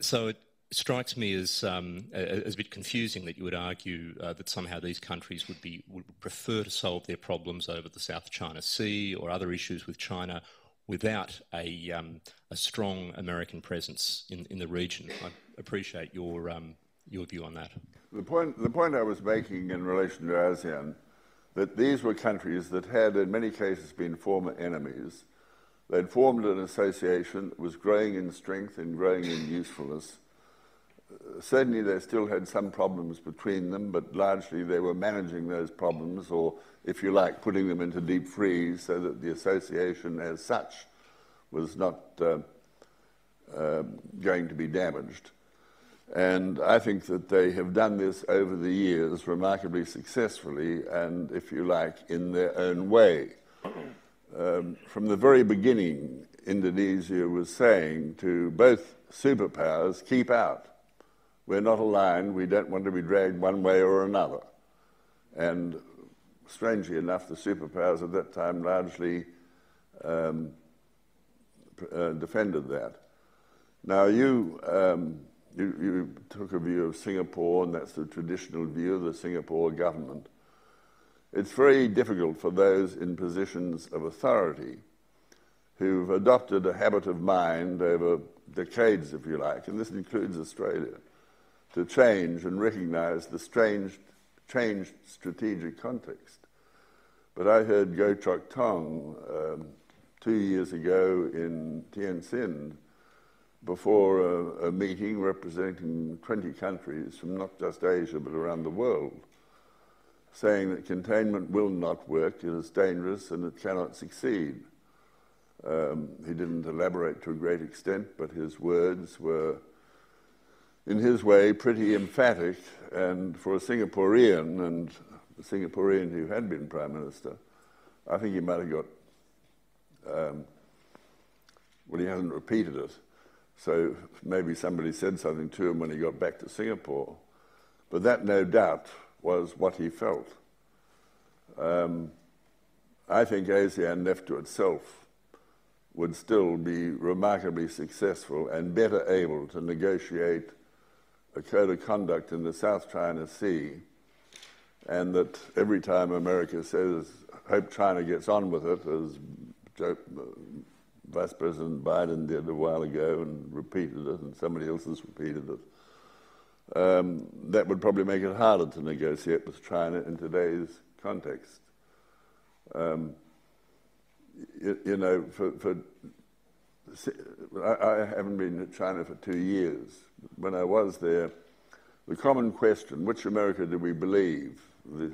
So it strikes me as, um, as a bit confusing that you would argue uh, that somehow these countries would, be, would prefer to solve their problems over the South China Sea or other issues with China without a, um, a strong American presence in, in the region. I appreciate your, um, your view on that. The point, the point I was making in relation to ASEAN, that these were countries that had in many cases been former enemies. They'd formed an association that was growing in strength and growing in usefulness. Certainly they still had some problems between them, but largely they were managing those problems, or if you like, putting them into deep freeze so that the association as such was not uh, uh, going to be damaged. And I think that they have done this over the years remarkably successfully and, if you like, in their own way. Um, from the very beginning, Indonesia was saying to both superpowers, keep out. We're not aligned. We don't want to be dragged one way or another. And strangely enough, the superpowers at that time largely um, uh, defended that. Now, you, um, you, you, took a view of Singapore, and that's the traditional view of the Singapore government. It's very difficult for those in positions of authority who've adopted a habit of mind over decades, if you like, and this includes Australia, to change and recognize the strange, changed strategic context. But I heard Goh Chok Tong um, two years ago in Thein Sein before a, a, meeting representing 20 countries from not just Asia but around the world, saying that containment will not work, it is dangerous, and it cannot succeed. Um, he didn't elaborate to a great extent, but his words were, in his way, pretty emphatic. And for a Singaporean, and a Singaporean who had been Prime Minister, I think he might have got, um, well, he hasn't repeated it. So maybe somebody said something to him when he got back to Singapore. But that, no doubt, was what he felt. Um, I think ASEAN left to itself would still be remarkably successful and better able to negotiate a code of conduct in the South China Sea, and that every time America says, hope China gets on with it, as Joe, Vice President Biden did a while ago and repeated it, and somebody else has repeated it, um, that would probably make it harder to negotiate with China in today's context. Um, you, you know, for, for I, haven't been to China for two years. When I was there, the common question, which America do we believe? This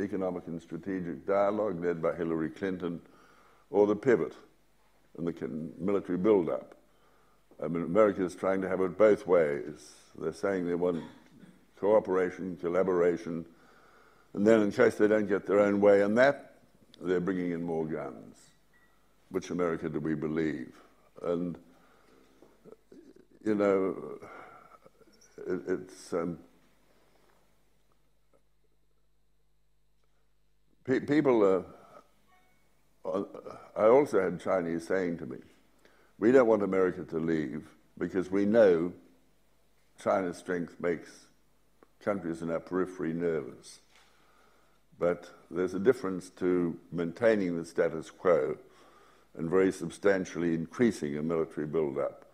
economic and strategic dialogue led by Hillary Clinton, or the pivot and the military build-up? I mean, America is trying to have it both ways. They're saying they want cooperation, collaboration, and then in case they don't get their own way in that, they're bringing in more guns which America do we believe? And, you know, it, it's. Um, pe people are I also had Chinese saying to me, we don't want America to leave because we know China's strength makes countries in our periphery nervous. But there's a difference to maintaining the status quo and very substantially increasing a military build-up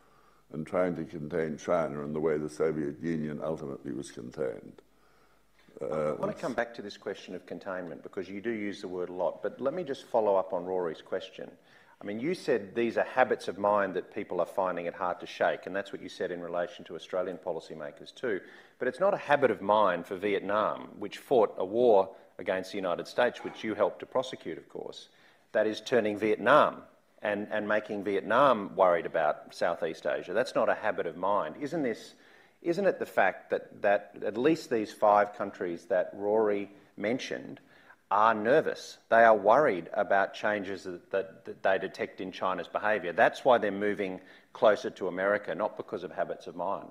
and trying to contain China in the way the Soviet Union ultimately was contained. Uh, I want to come back to this question of containment because you do use the word a lot, but let me just follow up on Rory's question. I mean, you said these are habits of mind that people are finding it hard to shake, and that's what you said in relation to Australian policymakers too. But it's not a habit of mind for Vietnam, which fought a war against the United States, which you helped to prosecute, of course, that is turning Vietnam and, and making Vietnam worried about Southeast Asia. That's not a habit of mind. Isn't this, isn't it the fact that, that at least these five countries that Rory mentioned are nervous. They are worried about changes that, that, that, they detect in China's behaviour. That's why they're moving closer to America, not because of habits of mind.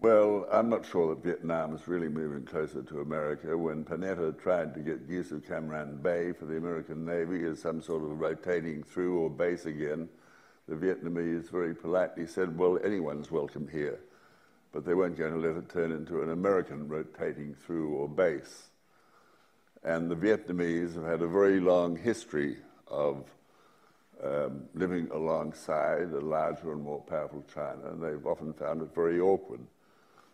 Well, I'm not sure that Vietnam is really moving closer to America. When Panetta tried to get use of Cam Ranh Bay for the American Navy as some sort of rotating through or base again, the Vietnamese very politely said, well, anyone's welcome here. But they weren't going to let it turn into an American rotating through or base. And the Vietnamese have had a very long history of um, living alongside a larger and more powerful China, and they've often found it very awkward.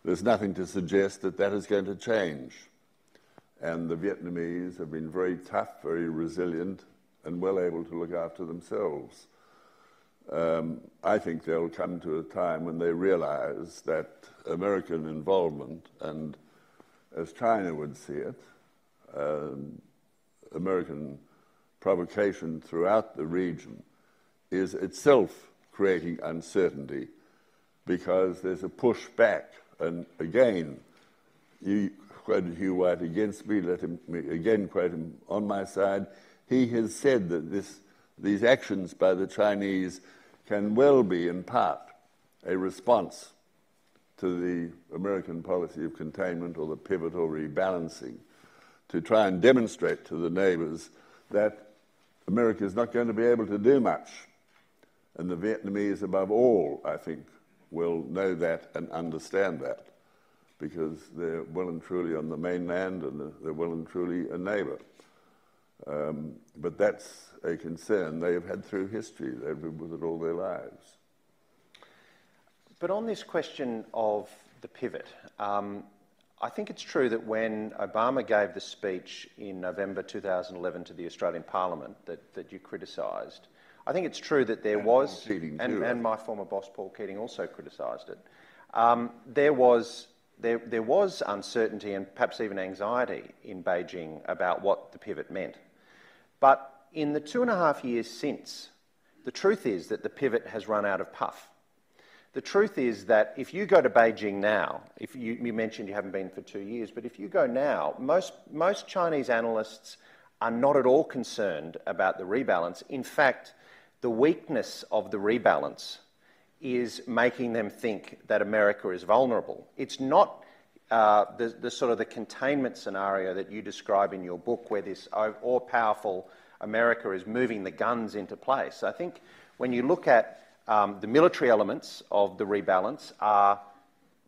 There's nothing to suggest that that is going to change. And the Vietnamese have been very tough, very resilient, and well able to look after themselves. Um, I think they'll come to a time when they realize that American involvement, and as China would see it, um, American provocation throughout the region is itself creating uncertainty because there's a push back and again, you quoted Hugh White against me, let him again quote him on my side. He has said that this, these actions by the Chinese can well be, in part, a response to the American policy of containment or the pivot or rebalancing to try and demonstrate to the neighbors that America is not going to be able to do much. And the Vietnamese, above all, I think, will know that and understand that because they're well and truly on the mainland and they're well and truly a neighbour. Um, but that's a concern they have had through history. They've lived with it all their lives. But on this question of the pivot, um, I think it's true that when Obama gave the speech in November 2011 to the Australian Parliament that, that you criticised, I think it's true that there and was, and, and, my former boss Paul Keating also criticised it. Um, there was there, there was uncertainty and perhaps even anxiety in Beijing about what the pivot meant. But in the two and a half years since, the truth is that the pivot has run out of puff. The truth is that if you go to Beijing now, if you, you mentioned you haven't been for two years, but if you go now, most, most Chinese analysts are not at all concerned about the rebalance. In fact, the weakness of the rebalance is making them think that America is vulnerable. It's not uh, the, the, sort of the containment scenario that you describe in your book, where this all powerful America is moving the guns into place. I think when you look at um, the military elements of the rebalance are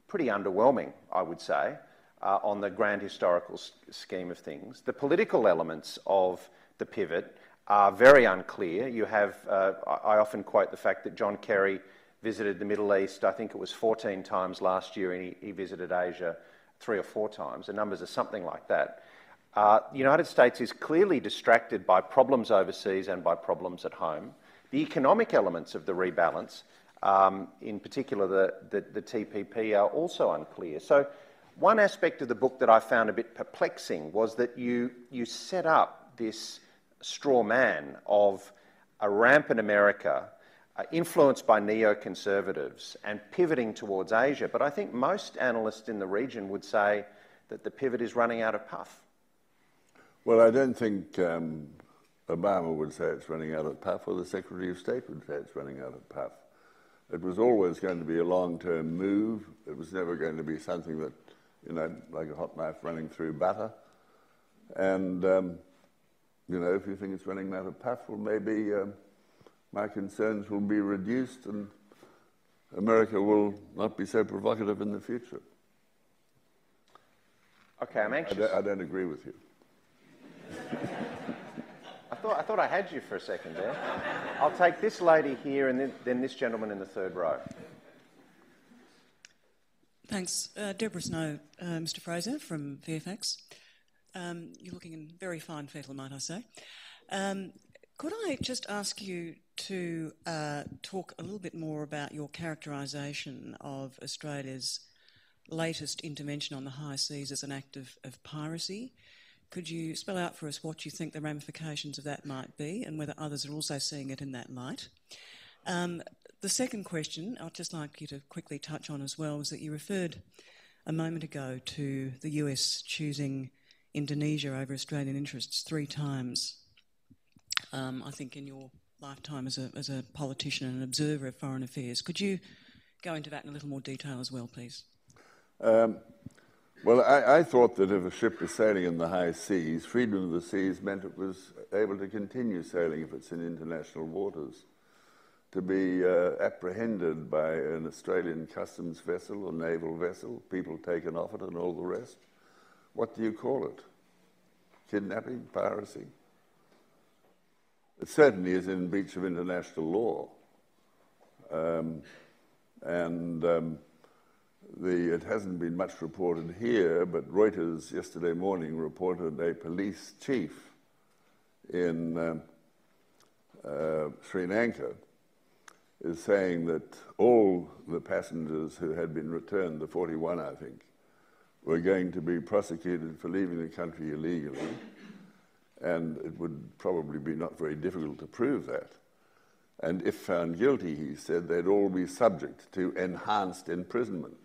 pretty underwhelming, I would say, uh, on the grand historical scheme of things. The political elements of the pivot are very unclear. You have, uh, I often quote the fact that John Kerry visited the Middle East, I think it was 14 times last year, and he, he visited Asia three or four times. The numbers are something like that. Uh, the United States is clearly distracted by problems overseas and by problems at home. The economic elements of the rebalance, um, in particular the, the, the TPP, are also unclear. So, one aspect of the book that I found a bit perplexing was that you, you set up this straw man of a rampant America uh, influenced by neoconservatives and pivoting towards Asia. But I think most analysts in the region would say that the pivot is running out of puff. Well, I don't think um, Obama would say it's running out of puff, or the Secretary of State would say it's running out of puff. It was always going to be a long term move. It was never going to be something that, you know, like a hot knife running through butter. And um, you know, if you think it's running out of puff, well, maybe um, my concerns will be reduced and America will not be so provocative in the future. Okay, I'm I anxious. don't, I don't agree with you. I thought, I thought I had you for a second there. I'll take this lady here and then, then this gentleman in the third row. Thanks. Uh, Deborah Snow, uh, Mr Fraser from Fairfax. Um, you're looking in very fine fettle, might I say. Um, could I just ask you to uh, talk a little bit more about your characterisation of Australia's latest intervention on the high seas as an act of, of piracy? Could you spell out for us what you think the ramifications of that might be and whether others are also seeing it in that light? Um, the second question I'd just like you to quickly touch on as well was that you referred a moment ago to the US choosing Indonesia over Australian interests three times, um, I think, in your lifetime as a, as a politician and an observer of foreign affairs. Could you go into that in a little more detail as well, please? Um, well, I, I, thought that if a ship was sailing in the high seas, freedom of the seas meant it was able to continue sailing if it's in international waters. To be uh, apprehended by an Australian customs vessel or naval vessel, people taken off it and all the rest, what do you call it? Kidnapping? Piracy? It certainly is in breach of international law. Um, and um, the, it hasn't been much reported here, but Reuters yesterday morning reported a police chief in uh, uh, Sri Lanka is saying that all the passengers who had been returned, the 41, I think, were going to be prosecuted for leaving the country illegally, and it would probably be not very difficult to prove that. And if found guilty, he said, they'd all be subject to enhanced imprisonment.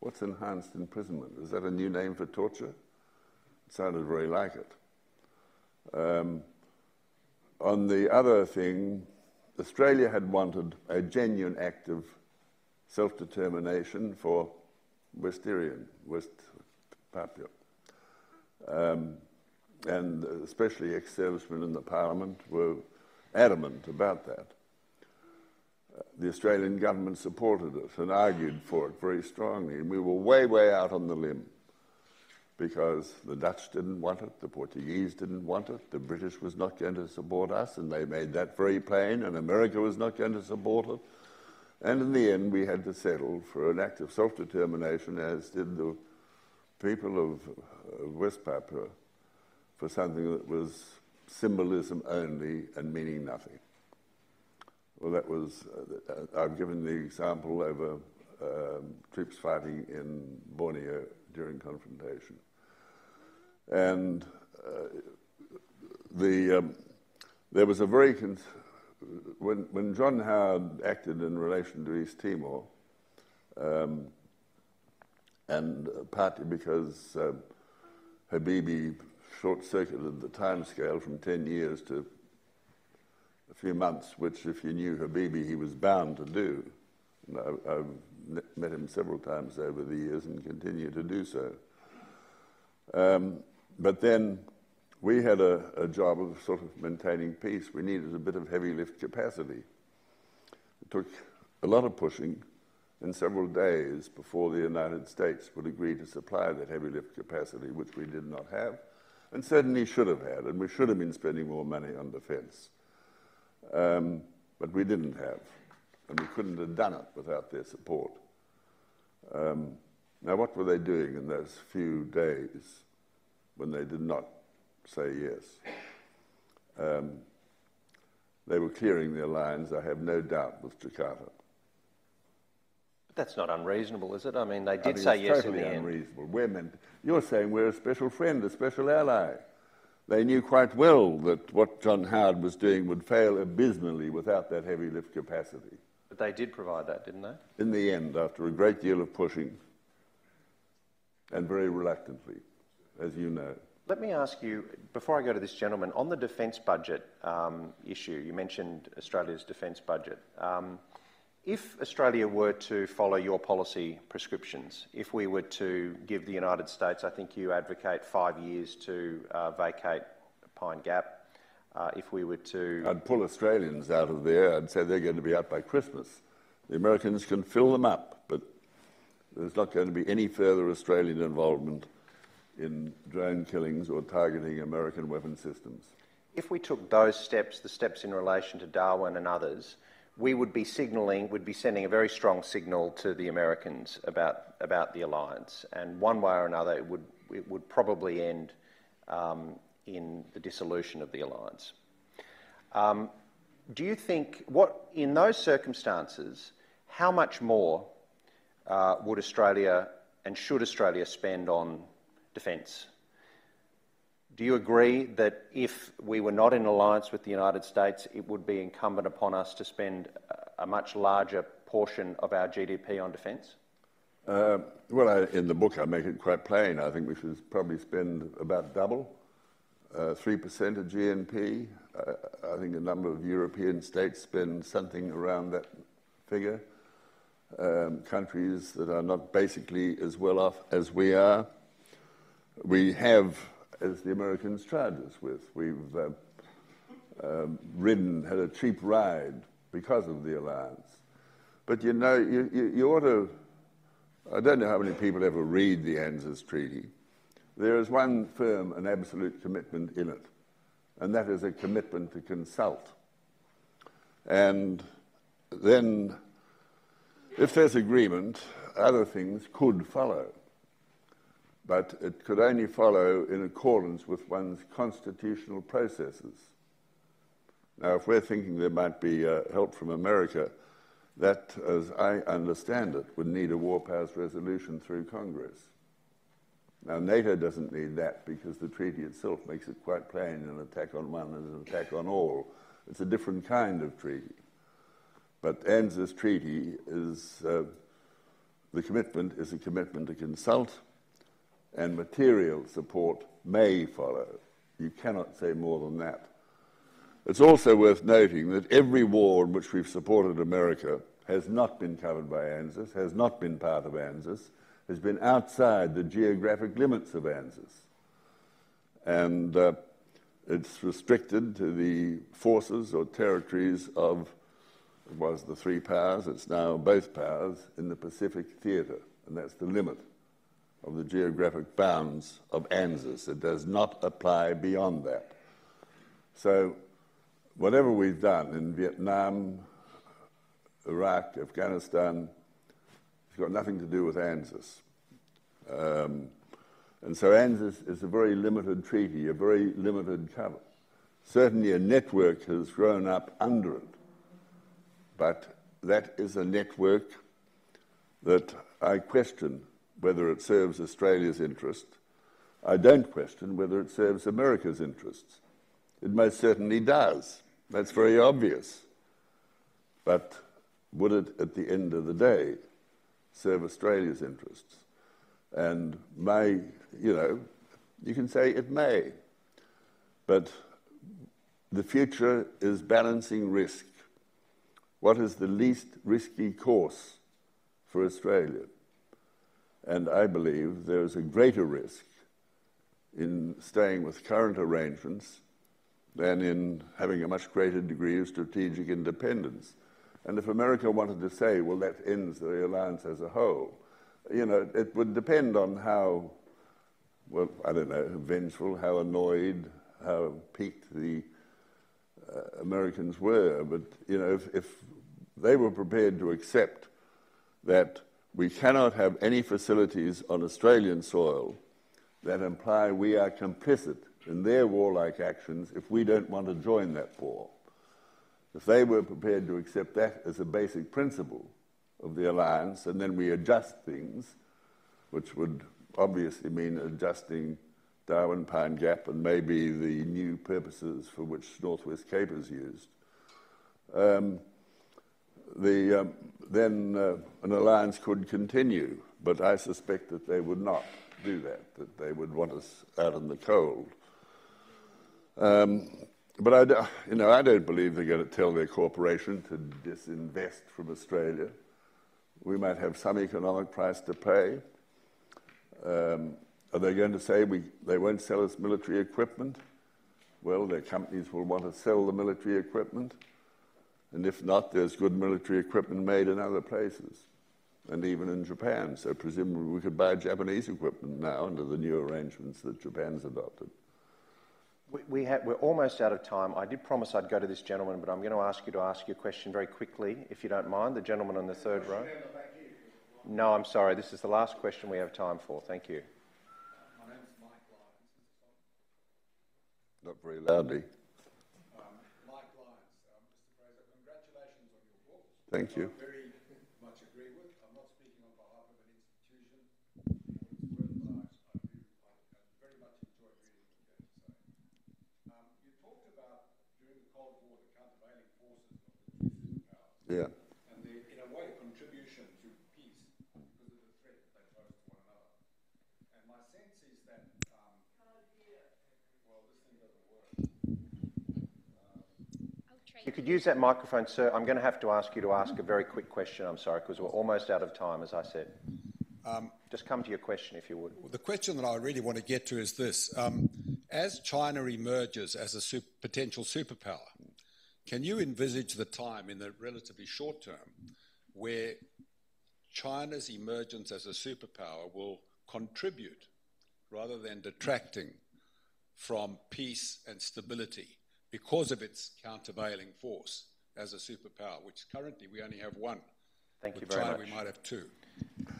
What's enhanced imprisonment? Is that a new name for torture? It sounded very like it. Um, on the other thing, Australia had wanted a genuine act of self determination for West Irian, West Papua. Um, and especially ex servicemen in the parliament were adamant about that. The Australian government supported it and argued for it very strongly, and we were way, way out on the limb because the Dutch didn't want it, the Portuguese didn't want it, the British was not going to support us, and they made that very plain, and America was not going to support it. And in the end, we had to settle for an act of self determination, as did the people of, West Papua, for something that was symbolism only and meaning nothing. Well, that was, uh, I've given the example over um, troops fighting in Borneo during confrontation. And uh, the, um, there was a very, when, when John Howard acted in relation to East Timor, um, and partly because uh, Habibie short circuited the time scale from 10 years to a few months, which, if you knew Habibie, he was bound to do. I, I've met him several times over the years and continue to do so. Um, but then we had a, a, job of sort of maintaining peace. We needed a bit of heavy lift capacity. It took a lot of pushing and several days before the United States would agree to supply that heavy lift capacity, which we did not have, and certainly should have had, and we should have been spending more money on defense. Um, but we didn't have, and we couldn't have done it without their support. Um, now, what were they doing in those few days when they did not say yes? Um, they were clearing their lines, I have no doubt, with Jakarta. But that's not unreasonable, is it? I mean, they did I mean, say it's yes totally in the unreasonable. end. We're meant, you're saying we're a special friend, a special ally. They knew quite well that what John Howard was doing would fail abysmally without that heavy lift capacity. But they did provide that, didn't they? In the end, after a great deal of pushing, and very reluctantly, as you know. Let me ask you, before I go to this gentleman, on the defence budget um, issue, you mentioned Australia's defence budget. Um, if Australia were to follow your policy prescriptions, if we were to give the United States, I think you advocate five years to uh, vacate Pine Gap, uh, if we were to. I'd pull Australians out of there. I'd say they're going to be out by Christmas. The Americans can fill them up, but there's not going to be any further Australian involvement in drone killings or targeting American weapon systems. If we took those steps, the steps in relation to Darwin and others, we would be signalling, would be sending a very strong signal to the Americans about, about the alliance. And one way or another, it would, it would probably end um, in the dissolution of the alliance. Um, do you think, what, in those circumstances, how much more uh, would Australia and should Australia spend on defence? Do you agree that if we were not in alliance with the United States, it would be incumbent upon us to spend a much larger portion of our GDP on defence? Uh, well, I, in the book, I make it quite plain. I think we should probably spend about double, uh, 3% of GNP. Uh, I think a number of European states spend something around that figure. Um, countries that are not basically as well off as we are. We have, as the Americans charge us with, we've uh, um, ridden, had a cheap ride because of the alliance. But you know, you, you, you ought to I don't know how many people ever read the ANZUS Treaty. There is one firm and absolute commitment in it, and that is a commitment to consult. And then, if there's agreement, other things could follow. But it could only follow in accordance with one's constitutional processes. Now, if we're thinking there might be uh, help from America, that, as I understand it, would need a war powers resolution through Congress. Now, NATO doesn't need that because the treaty itself makes it quite plain an attack on one is an attack on all. It's a different kind of treaty. But ANZUS treaty is uh, the commitment is a commitment to consult, and material support may follow. You cannot say more than that. It's also worth noting that every war in which we've supported America has not been covered by ANZUS, has not been part of ANZUS, has been outside the geographic limits of ANZUS. And uh, it's restricted to the forces or territories of, it was the three powers, it's now both powers in the Pacific theatre, and that's the limit of the geographic bounds of ANZUS. It does not apply beyond that. So whatever we've done in Vietnam, Iraq, Afghanistan, it's got nothing to do with ANZUS. Um, and so ANZUS is a very limited treaty, a very limited cover. Certainly a network has grown up under it, but that is a network that I question whether it serves Australia's interest. I don't question whether it serves America's interests. It most certainly does. That's very obvious. But would it, at the end of the day, serve Australia's interests? And may, you know, you can say it may. But the future is balancing risk. What is the least risky course for Australia? And I believe there is a greater risk in staying with current arrangements than in having a much greater degree of strategic independence. And if America wanted to say, well, that ends the alliance as a whole, you know, it would depend on how, well, I don't know, vengeful, how annoyed, how piqued the uh, Americans were. But, you know, if, if they were prepared to accept that we cannot have any facilities on Australian soil that imply we are complicit in their warlike actions if we don't want to join that war. If they were prepared to accept that as a basic principle of the alliance, and then we adjust things, which would obviously mean adjusting Darwin Pine Gap and maybe the new purposes for which Northwest Cape is used, um, the, um, then uh, an alliance could continue. But I suspect that they would not do that, that they would want us out in the cold. Um, but I, you know, I don't believe they're going to tell their corporation to disinvest from Australia. We might have some economic price to pay. Um, are they going to say we, they won't sell us military equipment? well, their companies will want to sell the military equipment. And if not, there's good military equipment made in other places, and even in Japan. So presumably we could buy Japanese equipment now under the new arrangements that Japan's adopted. We, we have, we're almost out of time. I did promise I'd go to this gentleman, but I'm going to ask you to ask your question very quickly, if you don't mind. The gentleman on the third row. No, I'm sorry. This is the last question we have time for. Thank you. My name is Mike Lyons. Not very loudly. Um, Mike Lyons, uh, Mr. Fraser, congratulations on your book. Thank you. I very much agree with. I'm not speaking on behalf of an institution. It's worth I, I, I very much enjoyed reading what you had to say. Um, you talked about during the Cold War the countervailing forces of the two superpowers. Yeah. And the, in a way, contribution to peace because of the threat that they pose to one another. And my sense is that um, well, this thing doesn't work. You could use that microphone, sir. I'm going to have to ask you to ask a very quick question, I'm sorry, because we're almost out of time, as I said. Just come to your question, if you would. Well, the question that I really want to get to is this. Um, as China emerges as a sup- potential superpower, can you envisage the time in the relatively short term where China's emergence as a superpower will contribute rather than detracting from peace and stability because of its countervailing force as a superpower, which currently we only have one. Thank you With very China, much. we might have two.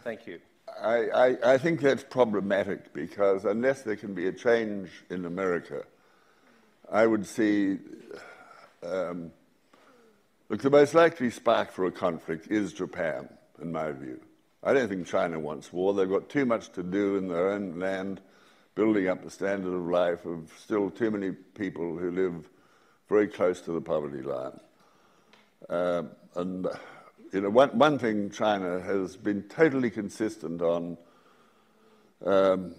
Thank you. I, I, I think that's problematic because unless there can be a change in America, I would see. Um, look, the most likely spark for a conflict is Japan, in my view. I don't think China wants war. They've got too much to do in their own land, building up the standard of life of still too many people who live very close to the poverty line. Um, and you know, one, one thing China has been totally consistent on, um,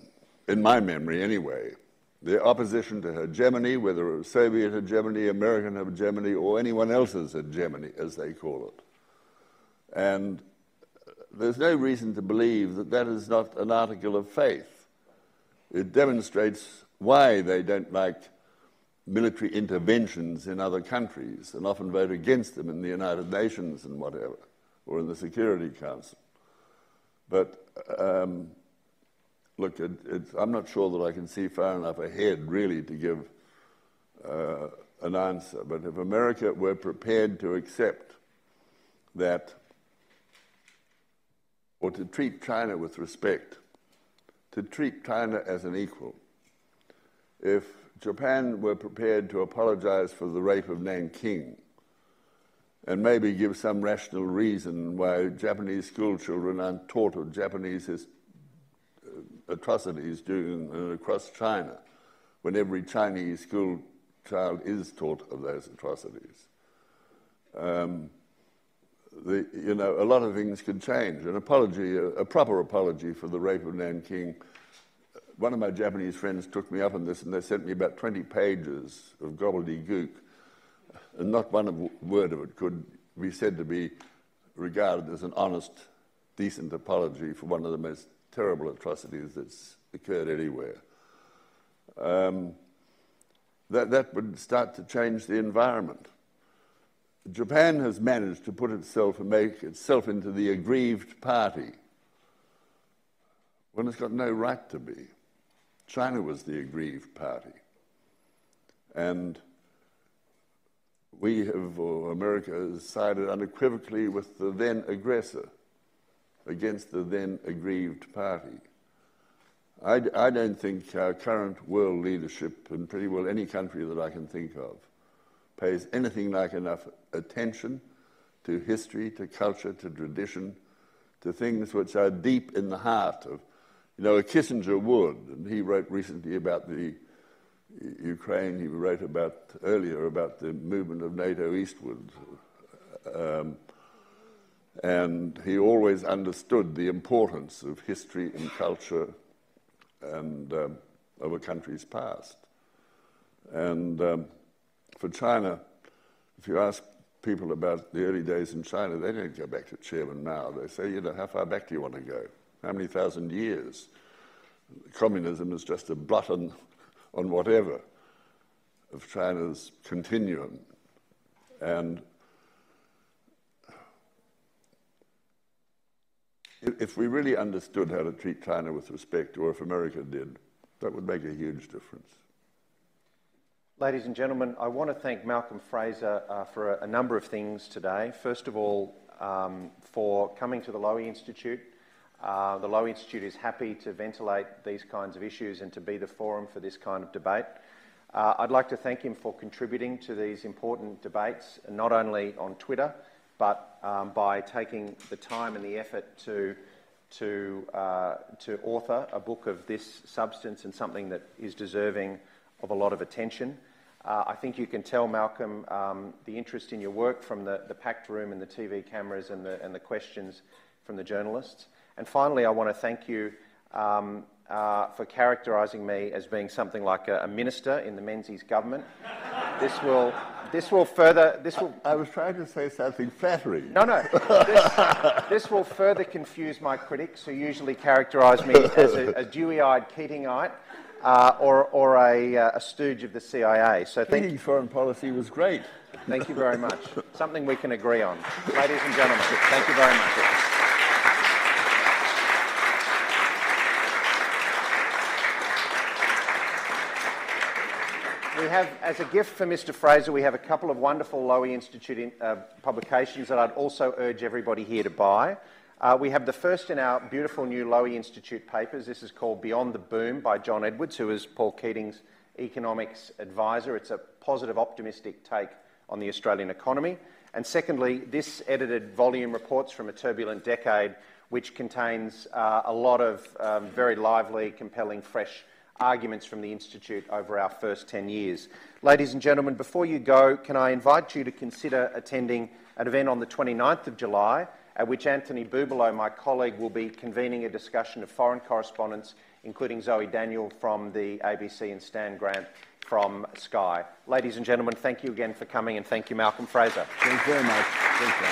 in my memory anyway, the opposition to hegemony, whether it was Soviet hegemony, American hegemony, or anyone else's hegemony, as they call it. And there's no reason to believe that that is not an article of faith. It demonstrates why they don't like military interventions in other countries and often vote against them in the United Nations and whatever, or in the Security Council. But um, look, it, I'm not sure that I can see far enough ahead really to give uh, an answer. But if America were prepared to accept that, or to treat China with respect, to treat China as an equal, if Japan were prepared to apologize for the rape of Nanking and maybe give some rational reason why Japanese schoolchildren aren't taught of Japanese uh, atrocities during uh, across China, when every Chinese school child is taught of those atrocities. Um, the, you know, a lot of things could change. An apology, a, a proper apology for the rape of Nanking one of my Japanese friends took me up on this and they sent me about 20 pages of gobbledygook, and not one word of it could be said to be regarded as an honest, decent apology for one of the most terrible atrocities that's occurred anywhere. Um, that, that would start to change the environment. Japan has managed to put itself and make itself into the aggrieved party when it's got no right to be. China was the aggrieved party. And we have, or America has sided unequivocally with the then aggressor against the then aggrieved party. I, I don't think our current world leadership, and pretty well any country that I can think of, pays anything like enough attention to history, to culture, to tradition, to things which are deep in the heart of you know, Kissinger would, and he wrote recently about the Ukraine, he wrote about earlier about the movement of NATO eastward. Um, and he always understood the importance of history and culture and um, of a country's past. And um, for China, if you ask people about the early days in China, they don't go back to Chairman Mao. They say, you know, how far back do you want to go? How many thousand years? Communism is just a blot on, on whatever. of China's continuum. And if we really understood how to treat China with respect, or if America did, that would make a huge difference. Ladies and gentlemen, I want to thank Malcolm Fraser uh, for a, a, number of things today. First of all, um, for coming to the Lowy Institute. The Lowy Institute is happy to ventilate these kinds of issues and to be the forum for this kind of debate. Uh, I'd like to thank him for contributing to these important debates, not only on Twitter, but um, by taking the time and the effort to, to, uh, to author a book of this substance and something that is deserving of a lot of attention. Uh, I think you can tell, Malcolm, um, the interest in your work from the, the packed room and the TV cameras and the, and the questions from the journalists. And finally, I want to thank you um, uh, for characterising me as being something like a, a minister in the Menzies government. this will, this will further. This will. I, I, was trying to say something flattering. No, no. This, this will further confuse my critics, who usually characterise me as a, a dewy-eyed Keatingite uh, or, or a, uh, a, stooge of the CIA. So thank you. foreign policy was great. Thank you very much. Something we can agree on. Ladies and gentlemen, thank you very much. Have, as a gift for Mr Fraser, we have a couple of wonderful Lowy Institute in, uh, publications that I'd also urge everybody here to buy. Uh, we have the first in our beautiful new Lowy Institute papers. This is called Beyond the Boom by John Edwards, who is Paul Keating's economics advisor. It's a positive, optimistic take on the Australian economy. And secondly, this edited volume reports from a turbulent decade, which contains uh, a lot of um, very lively, compelling, fresh arguments from the Institute over our first 10 years. Ladies and gentlemen, before you go, can I invite you to consider attending an event on the 29th of July at which Anthony Bubalo, my colleague, will be convening a discussion of foreign correspondents, including Zoe Daniel from the ABC and Stan Grant from Sky. Ladies and gentlemen, thank you again for coming and thank you, Malcolm Fraser. Thanks very much. Thank you.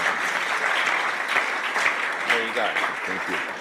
There you go. Thank you.